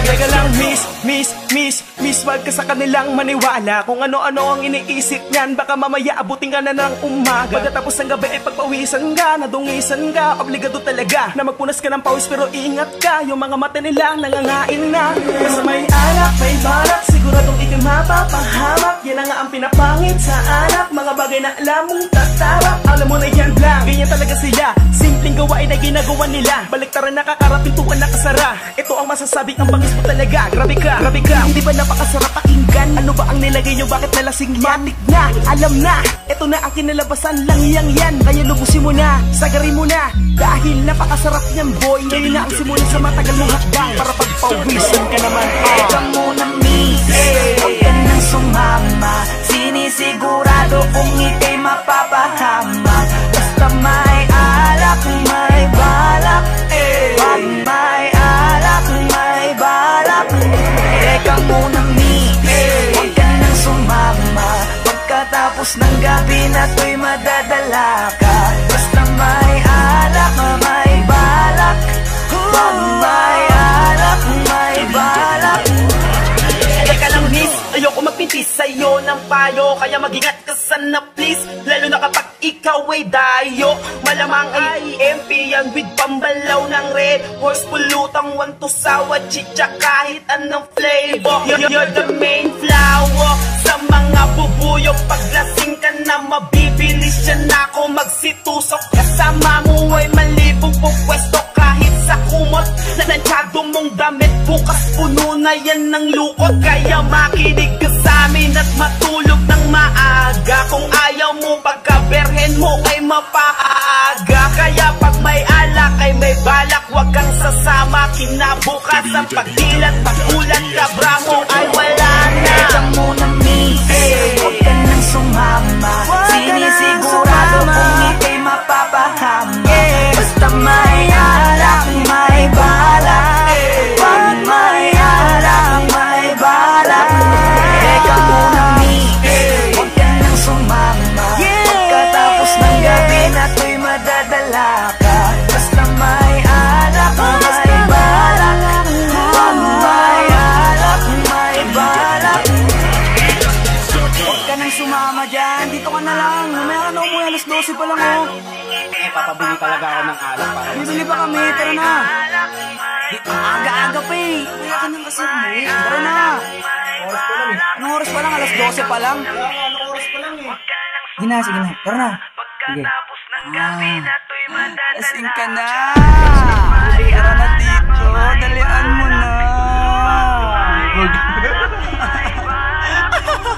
S18: Teka lang miss, miss, miss, miss Wag ka sa kanilang maniwala. Kung ano-ano ang iniisip niyan Baka mamaya abutin ka na ng umaga. Pagkatapos ng gabi ay pagpawisan ka Nadungisan ka, obligado talaga Na magpunas ka ng pawis pero ingat ka. Yung mga mata nila nangangain na. Basta may alak, may balak Siguradong ikay mapapahamak. Yan na nga ang pinapangit sa anak Mga bagay na alam mong tatawak Alam mo na yan lang, ganyan talaga sila. Simpleng gawain na ginagawa nila. Baliktaran nakakarapintuan nakasara. Ito ang masasabi ang bangis mo talaga. Grabe ka, grabe ka. Hindi ba napakasarap pakinggan? Ano ba ang nilagay nyo? Bakit nalasing yan? Matik na, alam na. Ito na ang kinalabasan lang yang yan. Kaya lubusin mo na, sagarin mo na. Dahil napakasarap niyan boy. Ngayon na ang simula sa matagal mong hakbang. Para pagpawisan ka naman.
S6: Teka muna misis Huwag ka nang sumama. Sinisigurado kung ika'y mapapahama. Basta may alak, may balak eh. Wag Pagkatapos ng gabi na to'y madadala ka
S18: sa'yo ng payo. Kaya mag-ingat ka sana please. Lalo na kapag ikaw ay dayo. Malamang ay EMP yan with pambalaw ng red Horse. Pulutang want to sawa chicha kahit anong flavor. You're, you're the main flower. Sa mga bubuyo Paglasing ka na mabibilis Diyan ako. Magsitusok Kasama mo ay malibong pupwesto kahit sa kumot Na nansyado mong damit. Buk bukas puno na yan ng lukot. Kaya makinig ka sa amin at matulog ng maaga. Kung ayaw mo pagkaberhen mo ay mapaaga. Kaya pag may alak ay may balak Huwag kang sasama. Kinabukas Ang pagdilat, pagulat, kabra mo ay wala na.
S6: Teka muna miss. Huwag ka nang sumama alas 12 pa lang. Anong oras pa lang
S21: eh?
S6: Sige na, sige na, tara na. Sige. Ah, lasing ka na. Tara na dito, dalian mo na.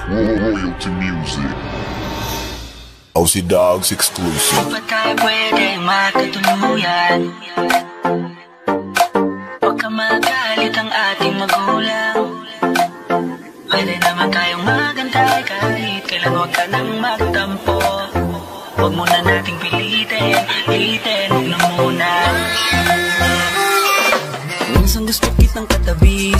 S22: Royalty music. OC Dogs exclusive.
S6: Pa tayo pwede magkatuluyan Huwag ka magalit magantay kahit kailan huwag ka nang magtampo. Huwag muna nating pilitin, pilitin, huwag na muna. Minsan gusto kitang katabi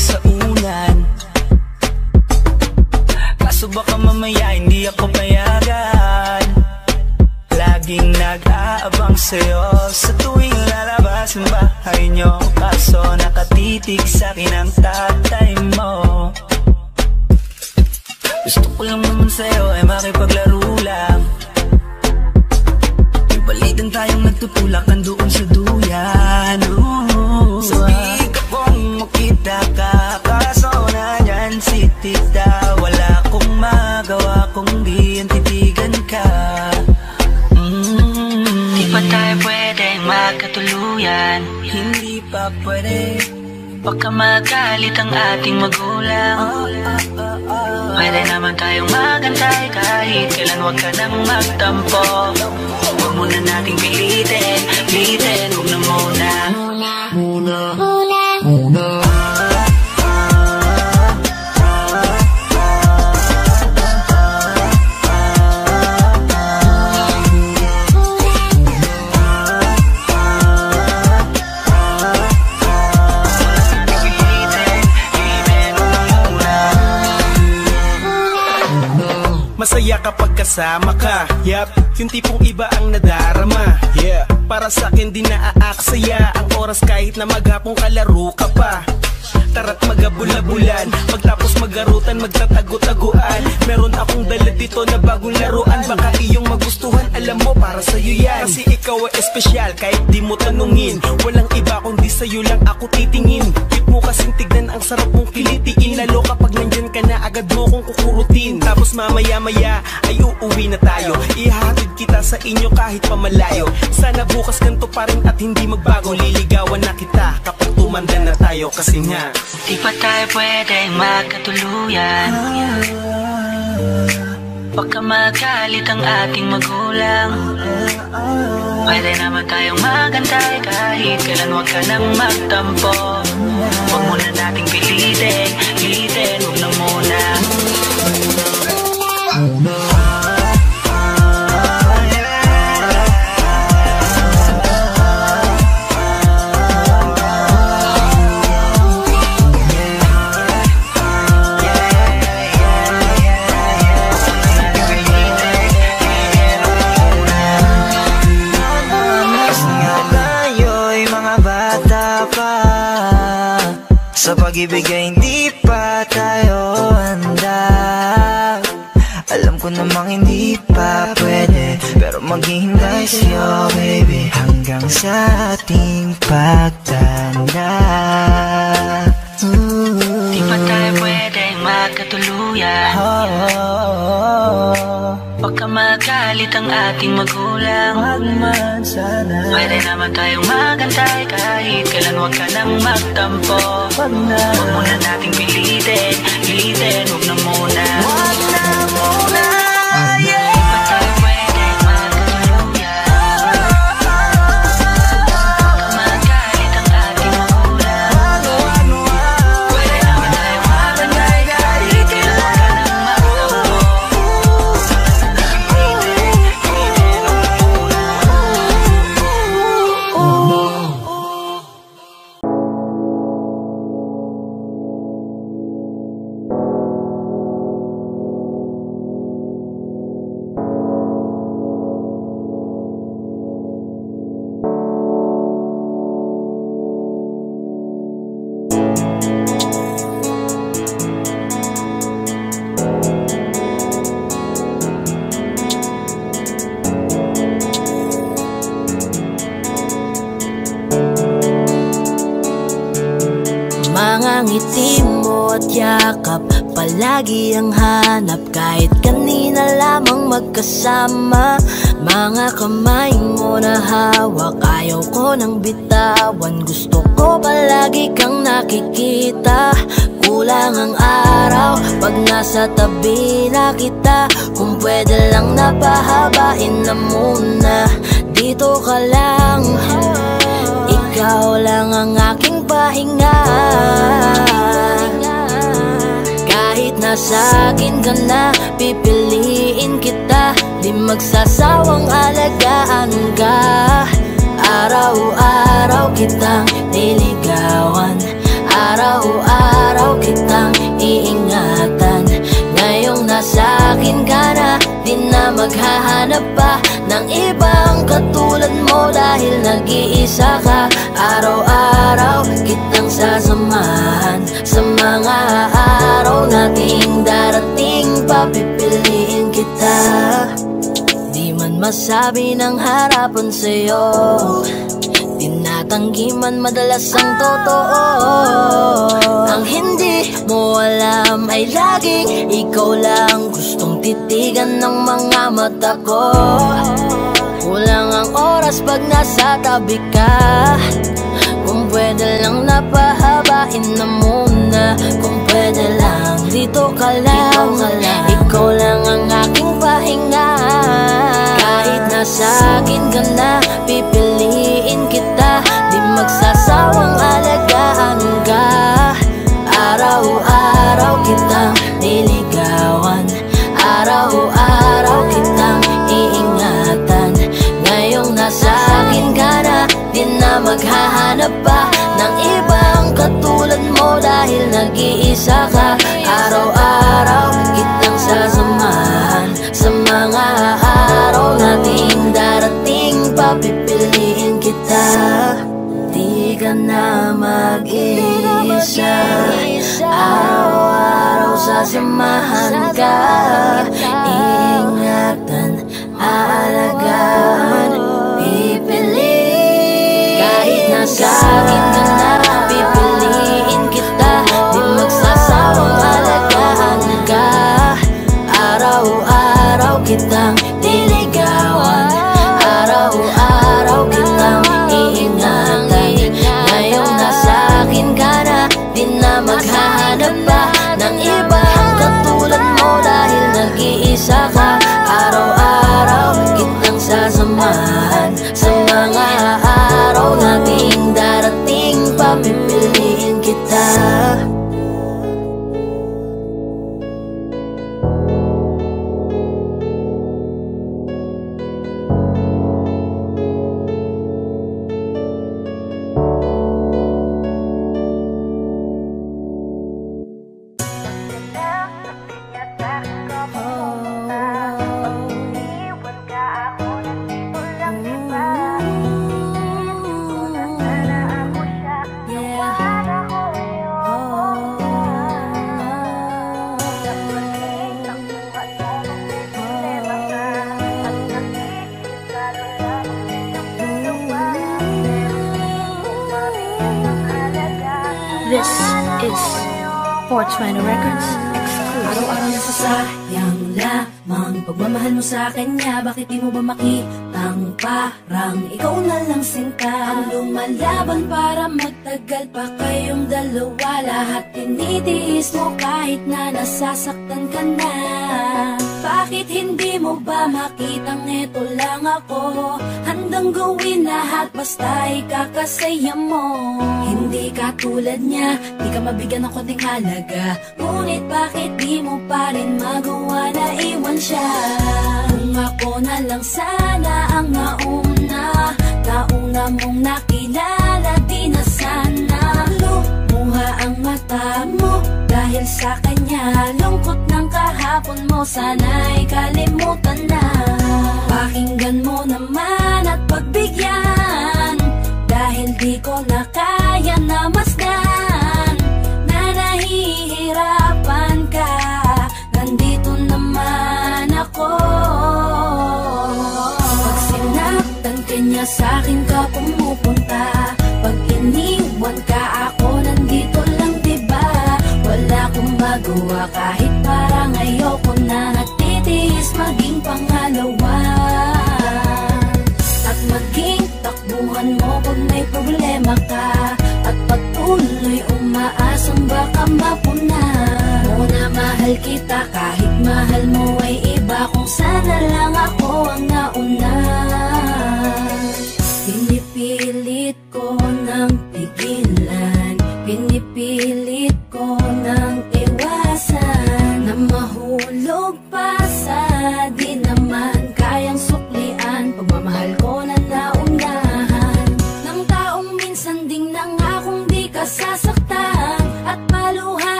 S6: Baka magalit ang ating magulang. Pwede naman tayong magantay kahit kailan huwag ka nang magtampo. Huwag muna nating pilitin, pilitin, huwag na muna
S18: kasama ka. Yup, yung tipong iba ang nadarama. Yeah, para sa akin di naaaksaya Ang oras kahit na maghapong kalaro ka pa Tara't magabula-bulan. Pagtapos magarutan, magtatago-taguan. Meron akong dala dito na bagong laruan. Baka iyong magustuhan, alam mo para sa'yo yan. Kasi ikaw ay espesyal kahit di mo tanungin. Walang iba kundi sa'yo lang ako titingin. Cute mo kasing tignan, ang sarap mong kilitiin. Lalo kapag nandyan ka na, agad mo kong kukurutin. Tapos mamaya-maya ay uuwi na tayo. Ihahatid kita sa inyo kahit pamalayo. Sana bukas ganito pa rin at hindi magbago. Liligawan na kita kapag tumanda na tayo. Kasi nga
S6: Di pa tayo pwede magkatuluyan Baka magalit ang ating magulang. Pwede naman tayong magantay kahit kailan huwag ka nang magtampo. Huwag muna nating pilitin, pilitin, pag-ibig ay hindi pa tayo handa. Alam ko namang hindi pa pwede Pero maghihintay sa'yo baby Hanggang sa ating pagtanda. Di pa tayo pwede magkatuluyan
S23: Baka magalit ang ating magulang.
S8: Wag man sana.
S23: Pwede naman tayong magantay Kahit kailan wag ka nang magtampo.
S8: Wag na.
S23: Huwag muna nating pilitin Pilitin, huwag na muna.
S8: Wag na
S1: kamay mo na hawak. Ayaw ko nang bitawan. Gusto ko palagi kang nakikita. Kulang ang araw Pag nasa tabi na kita. Kung pwede lang napahabain na muna. Dito ka lang. Ikaw lang ang aking pahinga. Kahit nasa akin ka na Pipiliin Di magsasawang alagaan ka. Araw-araw kitang niligawan. Araw-araw kitang iingatan. Ngayong nasa akin ka na Di na maghahanap pa Ng ibang katulad mo Dahil nag-iisa ka. Araw-araw kitang sasamahan. Sa mga araw nating darating Papipiliin masabi ng harapan sa'yo. Tinatanggi man madalas ang totoo. Ang hindi mo alam ay laging Ikaw lang gustong titigan ng mga mata ko. Kulang ang oras pag nasa tabi ka. Kung pwede lang napahabain na muna. Kung pwede lang dito ka lang. Ikaw lang. Ang Nasa akin ka na Sasamahan ka Ingatan, aalagaan Pipiliin Kahit nasa akin ka ikakasaya mo. Hindi ka tulad niya, di ka mabigyan ng konting halaga. Ngunit bakit di mo pa rin magawa na iwan siya? Kung ako na lang sana ang nauna Nauna mong nakilala, di na sana. Lumuha ang mata mo dahil sa kanya. Lungkot ng kahapon mo, sana'y kalimutan na. Pakinggan mo naman kita kahit mahal mo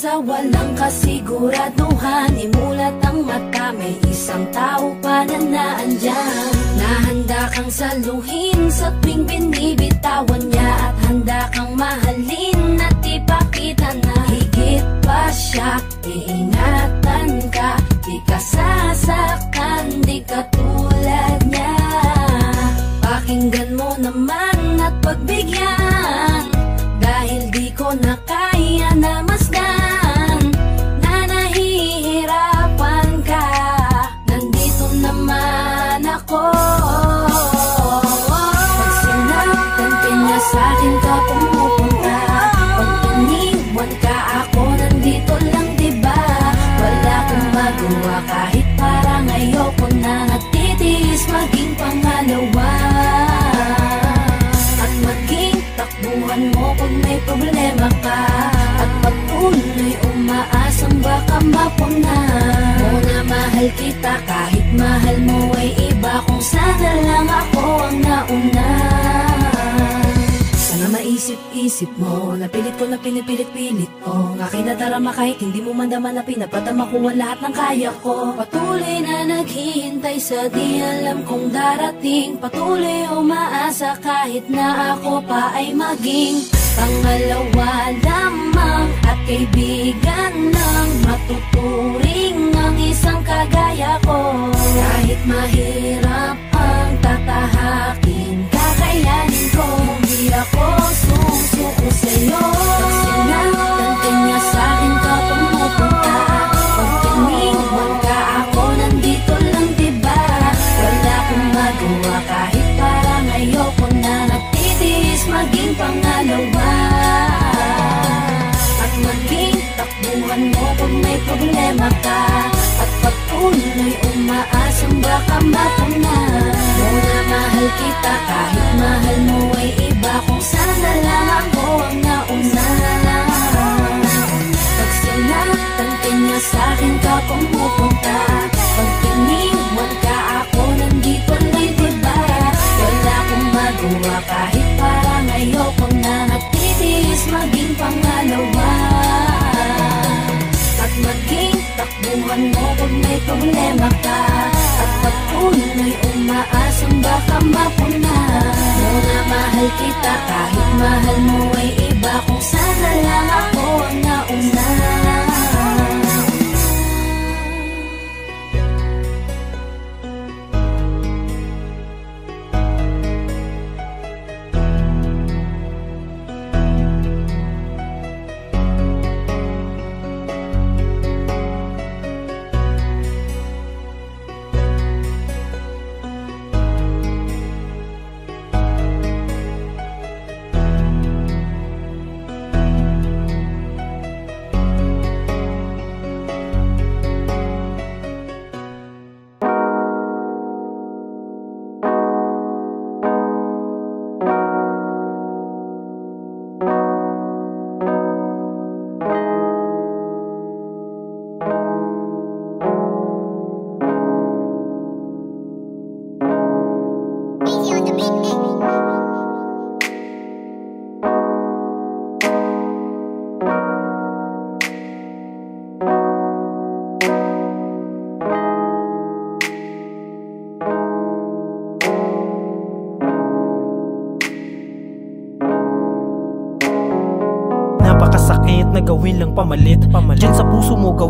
S1: sa walang kasiguraduhan Imulat ang mata, may isang tao pa na naandyan. Nahanda kang saluhin sa tuwing binibitawan niya. At handa kang mahalin at ipakita na. Higit pa siya Iingatan ka, di ka sasaktan, di ka tulad niya. Pakinggan mo naman at pagbigyan problema ka. At patuloy umaasang baka mapuna. Muna mahal kita kahit mahal mo ay iba. Kung sana lang ako ang nauna Sana maisip-isip mo Napilit ko na pinipilit-pilit ko Ang aking nadarama kahit hindi mo man daman na pinapadama ko ang lahat ng kaya ko. Patuloy na naghihintay sa di alam kung darating. Patuloy umaasa kahit na ako pa ay maging Pangalawa lamang at kaibigan lang Matuturing ang isang kagaya ko. Kahit mahirap ang tatahakin Kakayanin ko ako susuko sa'yo. Ka niya sa'kin ka pumupunta Pag iniwan ka ako nandito lang diba? Wala akong kahit parang ayoko na. Natitiis maging pangalawa. At maging takbuhan mo pag may problema ka At patuloy umaasang baka mapuna Muna mahal kita kahit mahal mo ay iba. Kung sana lang ako ang nauna. Pag sinaktan ka niya sa'kin ka pumupunta. Pag iniwan ka ako nandito lang diba Wala akong magawa kahit parang ayoko na. Natitiis maging pangalawa. At maging takbuhan mo pag may problema ka. At patuloy umaasang baka mapuna. Muna mahal kita kahit mahal mo ay iba. Kung sana lang ako ang nauna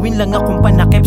S24: gawin lang akong panakip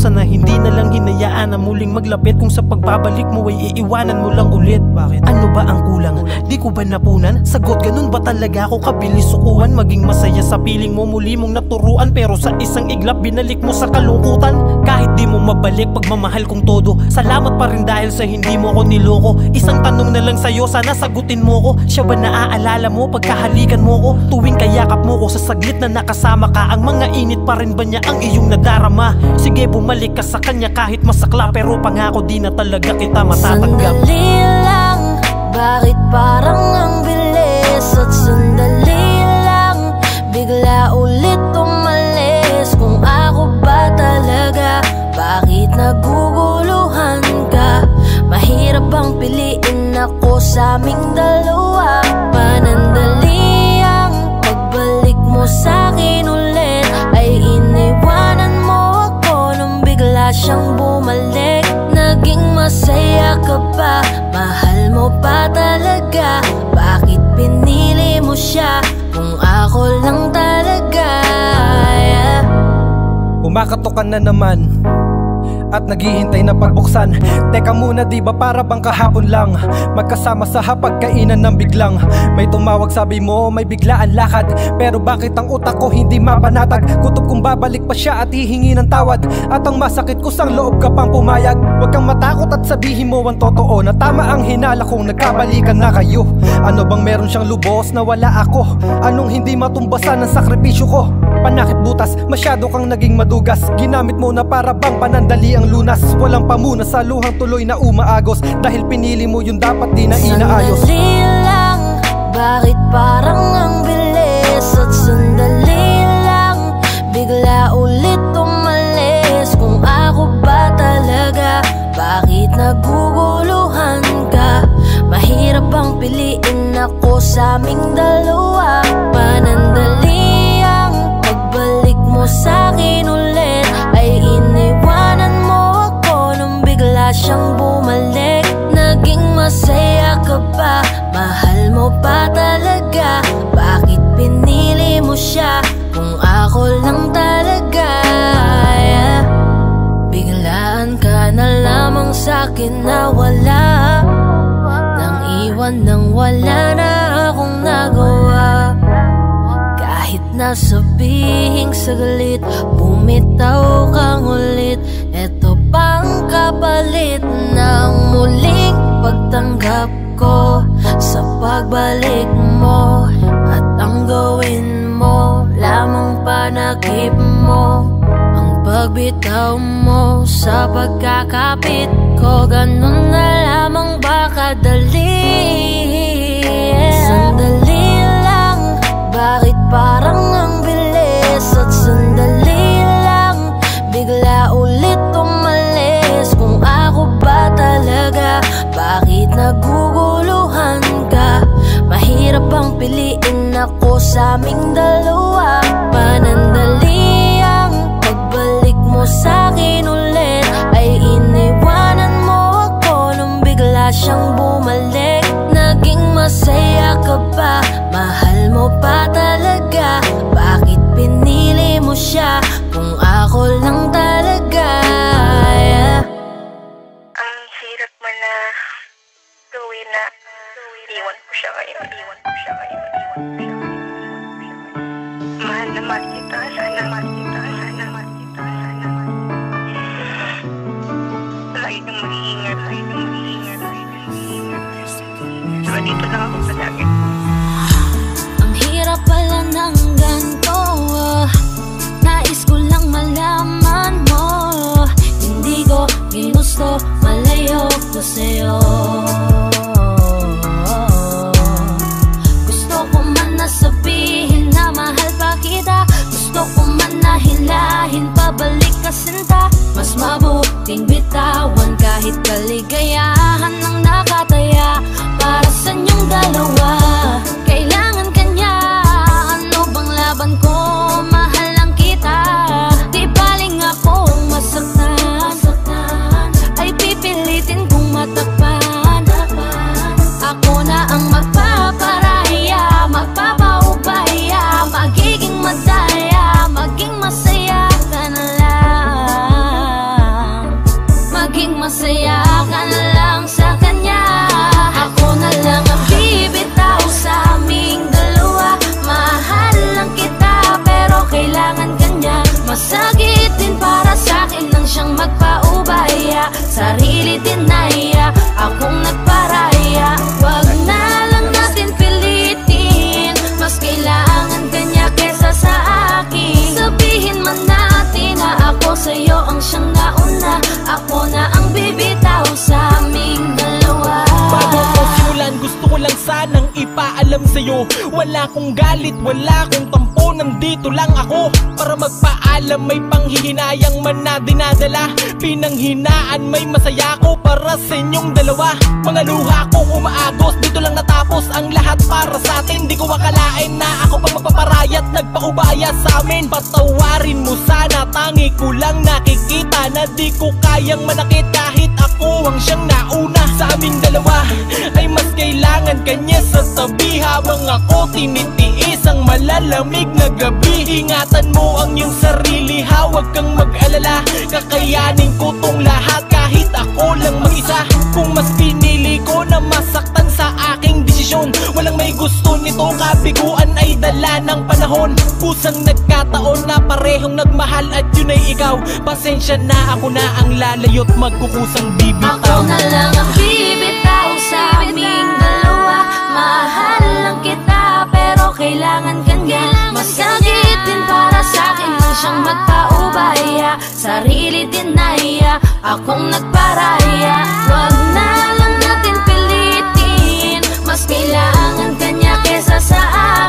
S24: na muling maglapit. Kung sa pagbabalik mo ay iiwanan mo lang ulit. Bakit? Ano ba ang kulang? Di ko ba napunan? Sagot ganun ba talaga ako kabilis sukuhan? Maging masaya sa piling mo muli mong naturuan. Pero sa isang iglap binalik mo sa kalungkutan. Kahit di mo mabalik pagmamahal kong todo. Salamat pa rin dahil sa hindi mo ako niloko. Isang tanong na lang sa'yo sana sagutin mo ko. Siya ba naaalala mo pagkahalikan mo ko? Tuwing kayakap mo ko sa saglit na nakasama ka Ang mga init pa rin ba niya ang iyong nadarama? Sige bumalik ka sa kanya kahit masakla Pero pangako di na talaga kita matatanggap.
S1: Sandali lang, bakit parang ang bilis? At sandali lang, bigla ulit umalis. Kung ako ba talaga, bakit naguguluhan ka? Mahirap bang piliin ako sa aming dalawa? Panandali ang pagbalik mo sa siyang bumalik Naging masaya ka ba? Mahal mo pa talaga? Bakit pinili mo siya? Kung ako lang talaga yeah.
S25: Kumakatok ka na naman at naghihintay na pagbuksan. Teka muna di ba para bang kahapon lang? Magkasama sa hapagkainan ng biglang. May tumawag sabi mo may biglaan lakad. Pero bakit ang utak ko hindi mapanatag? Kutob kung babalik pa siya at hihingi ng tawad. At ang masakit ko sang loob ka pang pumayag. Huwag kang matakot at sabihin mo ang totoo Na tama ang hinala kong nagkabalikan na kayo. Ano bang meron siyang lubos na wala ako? Anong hindi matumbasan ng sakripisyo ko? Panakit butas, masyado kang naging madugas. Ginamit mo na para bang panandali ang lunas. Walang pamuna sa luhang tuloy na umaagos. Dahil pinili mo yung dapat di na inaayos.
S1: Sandali lang, bakit parang ang bilis? At sandali lang, bigla ulit umalis. Kung ako ba talaga, bakit naguguluhan ka? Mahirap bang piliin ako sa aming dalawa? Panandali siyang bumalik Naging masaya ka ba? Mahal mo pa talaga? Bakit pinili mo siya? Kung ako lang talaga yeah. Biglaan ka na lamang sa'kin na wala Nang iwan nang wala na akong nagawa Kahit nasabihing saglit Bumitaw kang ulit Eto pang kapalit ng muling pagtanggap ko Sa pagbalik mo At ang gawin mo Lamang panakip mo. Ang pagbitaw mo Sa pagkakapit ko Ganun na lamang ba kadali? Sandali lang Bakit parang ang bilis? At sandali Mahirap bang piliin ako sa aming dalawa Panandali ang pagbalik mo sa akin ulit Ay iniwanan mo ako nung bigla siyang bumalik Naging masaya ka ba? Mahal mo pa talaga? Bakit pinili mo siya? Sa'yo. Gusto ko man na sabihin na mahal pa kita. Gusto ko man na hilahin pabalik ka sinta. Mas mabuting bitawan kahit kaligayahan ng nakataya Para sa inyong dalawa Sa'kin nang siyang magpaubaya. Sarili dinaya Akong nagpa sa'yo.
S18: Wala kong galit, wala kong tampo Nandito lang ako. Para magpaalam May panghihinayang man na dinadala. Pinanghinaan may masaya ko para sa inyong dalawa. Mga luha ko umaagos Dito lang natapos ang lahat para sa atin. Di ko akalain na ako pang magpaparayat Nagpaubaya sa amin. Patawarin mo sana Tangi ko lang nakikita Na di ko kayang manakit. Kahit ako ang siyang nauna Sa aming dalawa kanya sa tabi Habang ako tinitiis ang malalamig na gabi. Ingatan mo ang iyong sarili ha Huwag kang mag-alala. Kakayanin ko tong lahat kahit ako lang mag-isa. Kung mas pinili ko na masaktan sa aking desisyon Walang may gusto nito. Kabiguan ay dala ng panahon. Kusang nagkataon na parehong nagmahal at yun ay ikaw. Pasensya na ako na ang lalayo't magkukusang bibitaw.
S1: Ako na lang ang bibitaw sa aming kailangan kanya Masakit din para sa akin nang siyang magpaubaya. Sarili dinaya, akong nagparaya. Wag na lang natin pilitin. Mas kailangan kanya kesa sa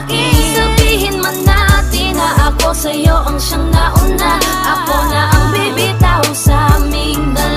S1: akin. Sabihin man natin na ako sa'yo ang siyang nauna. Ako na ang bibitaw sa aming dalawa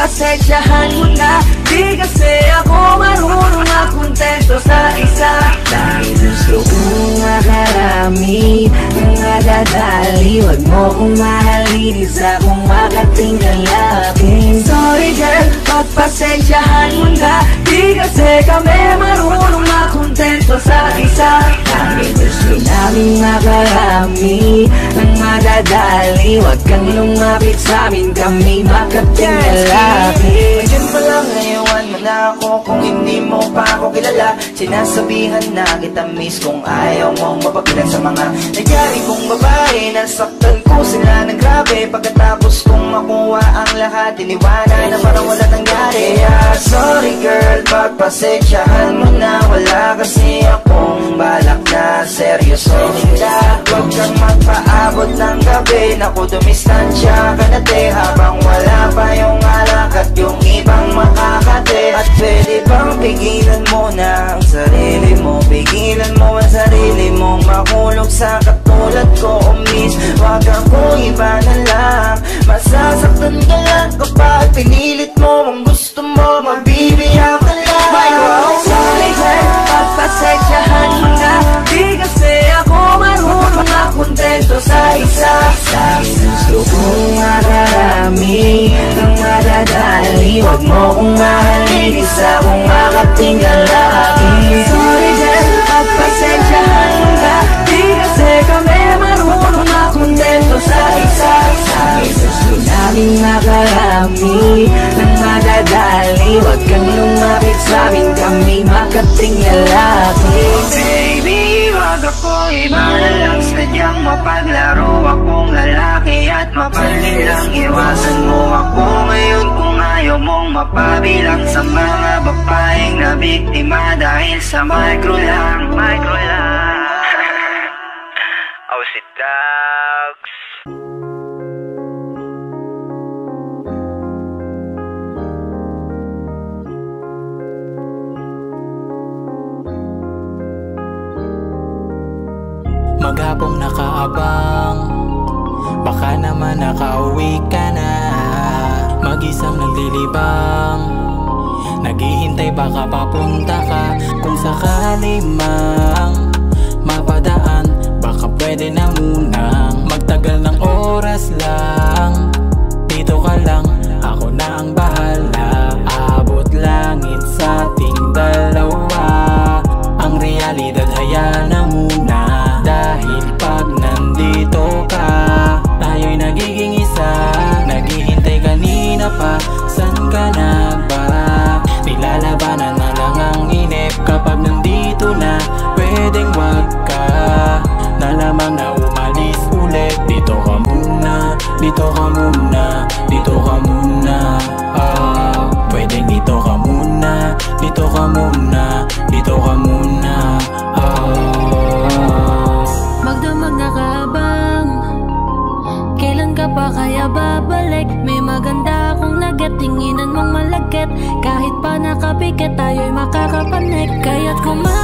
S23: pagpasensyahan mo na Di kasi ako marunong makontento sa isa. Dahil kong makarami Mga dadali Huwag mo kong mahalin Isa kong makating lalaki. Sorry girl, pagpasensyahan mo na. Di kasi kami marunong makontento sa isa. Dahil gusto namin makarami Ng madadali Huwag kang lumapit sa amin Kami makating lalaki.
S8: Diyan mo na ako Kung hindi mo pa ako kilala. Sinasabihan na kita miss Kung ayaw mong mapagilan sa mga Nagyari kong babae Nasaktan ko sila ng grabe Pagkatapos kong makuha ang lahat Iniwanan na parang wala nangyari. Kaya sorry girl Pagpasensyahan mo na Wala kasi akong balak na Seryoso. Hila Huwag kang magpaabot ng gabi Naku dumistansya ka na te Habang wala pa yung alak At yung ibang makakate. At pwede bang pigilan mo na sarili mo. Pigilan mo ang sarili mong mahulog sa katulad ko O miss, wag ako iba na lang. Masasaktan ka lang kapag pinilit mo Ang gusto mo, mabibiyak ka lang.
S23: Sorry girl, pagpasensyahan mo na. Di kasi ako marunong makontento sa isa. Dahil gusto kong makarami Ng madadali. Huwag mo kong mahalin. Isa kong makating lalaki Sorry girl, pagpasensyahan aming nakarami Nang madadali, huwag kang lumapit sa'min Kami makating lalaki.
S8: Baby, huwag ako iba na lang Sadyang mapaglaro akong lalaki At mapalit lang iwasan mo ako. Ngayon Kung ayaw mong mapabilang sa mga babaeng na biktima Dahil sa micro lang, micro lang. Oh, si Dogs.
S14: umaabang Baka naman nakauwi ka na. Mag-isang naglilibang. Naghihintay baka papunta ka Kung sakali mang mapadaan. Baka pwede na munang Magtagal ng oras lang. Dito ka lang, ako na ang bahala. Abot langit sa ating dalawa. Ang realidad
S26: pang malagat Kahit pa nakapikit tayo'y makakapanik. Kaya't
S27: kumakas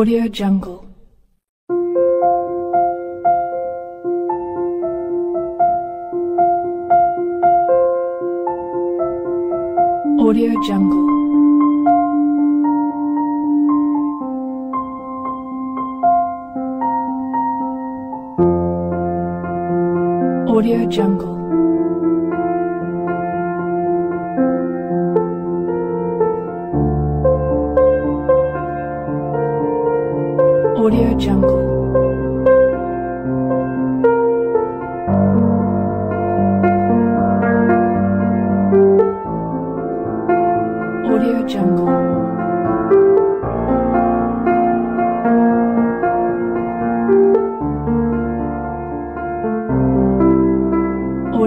S27: Audio Jungle.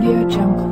S27: Audio Jungle.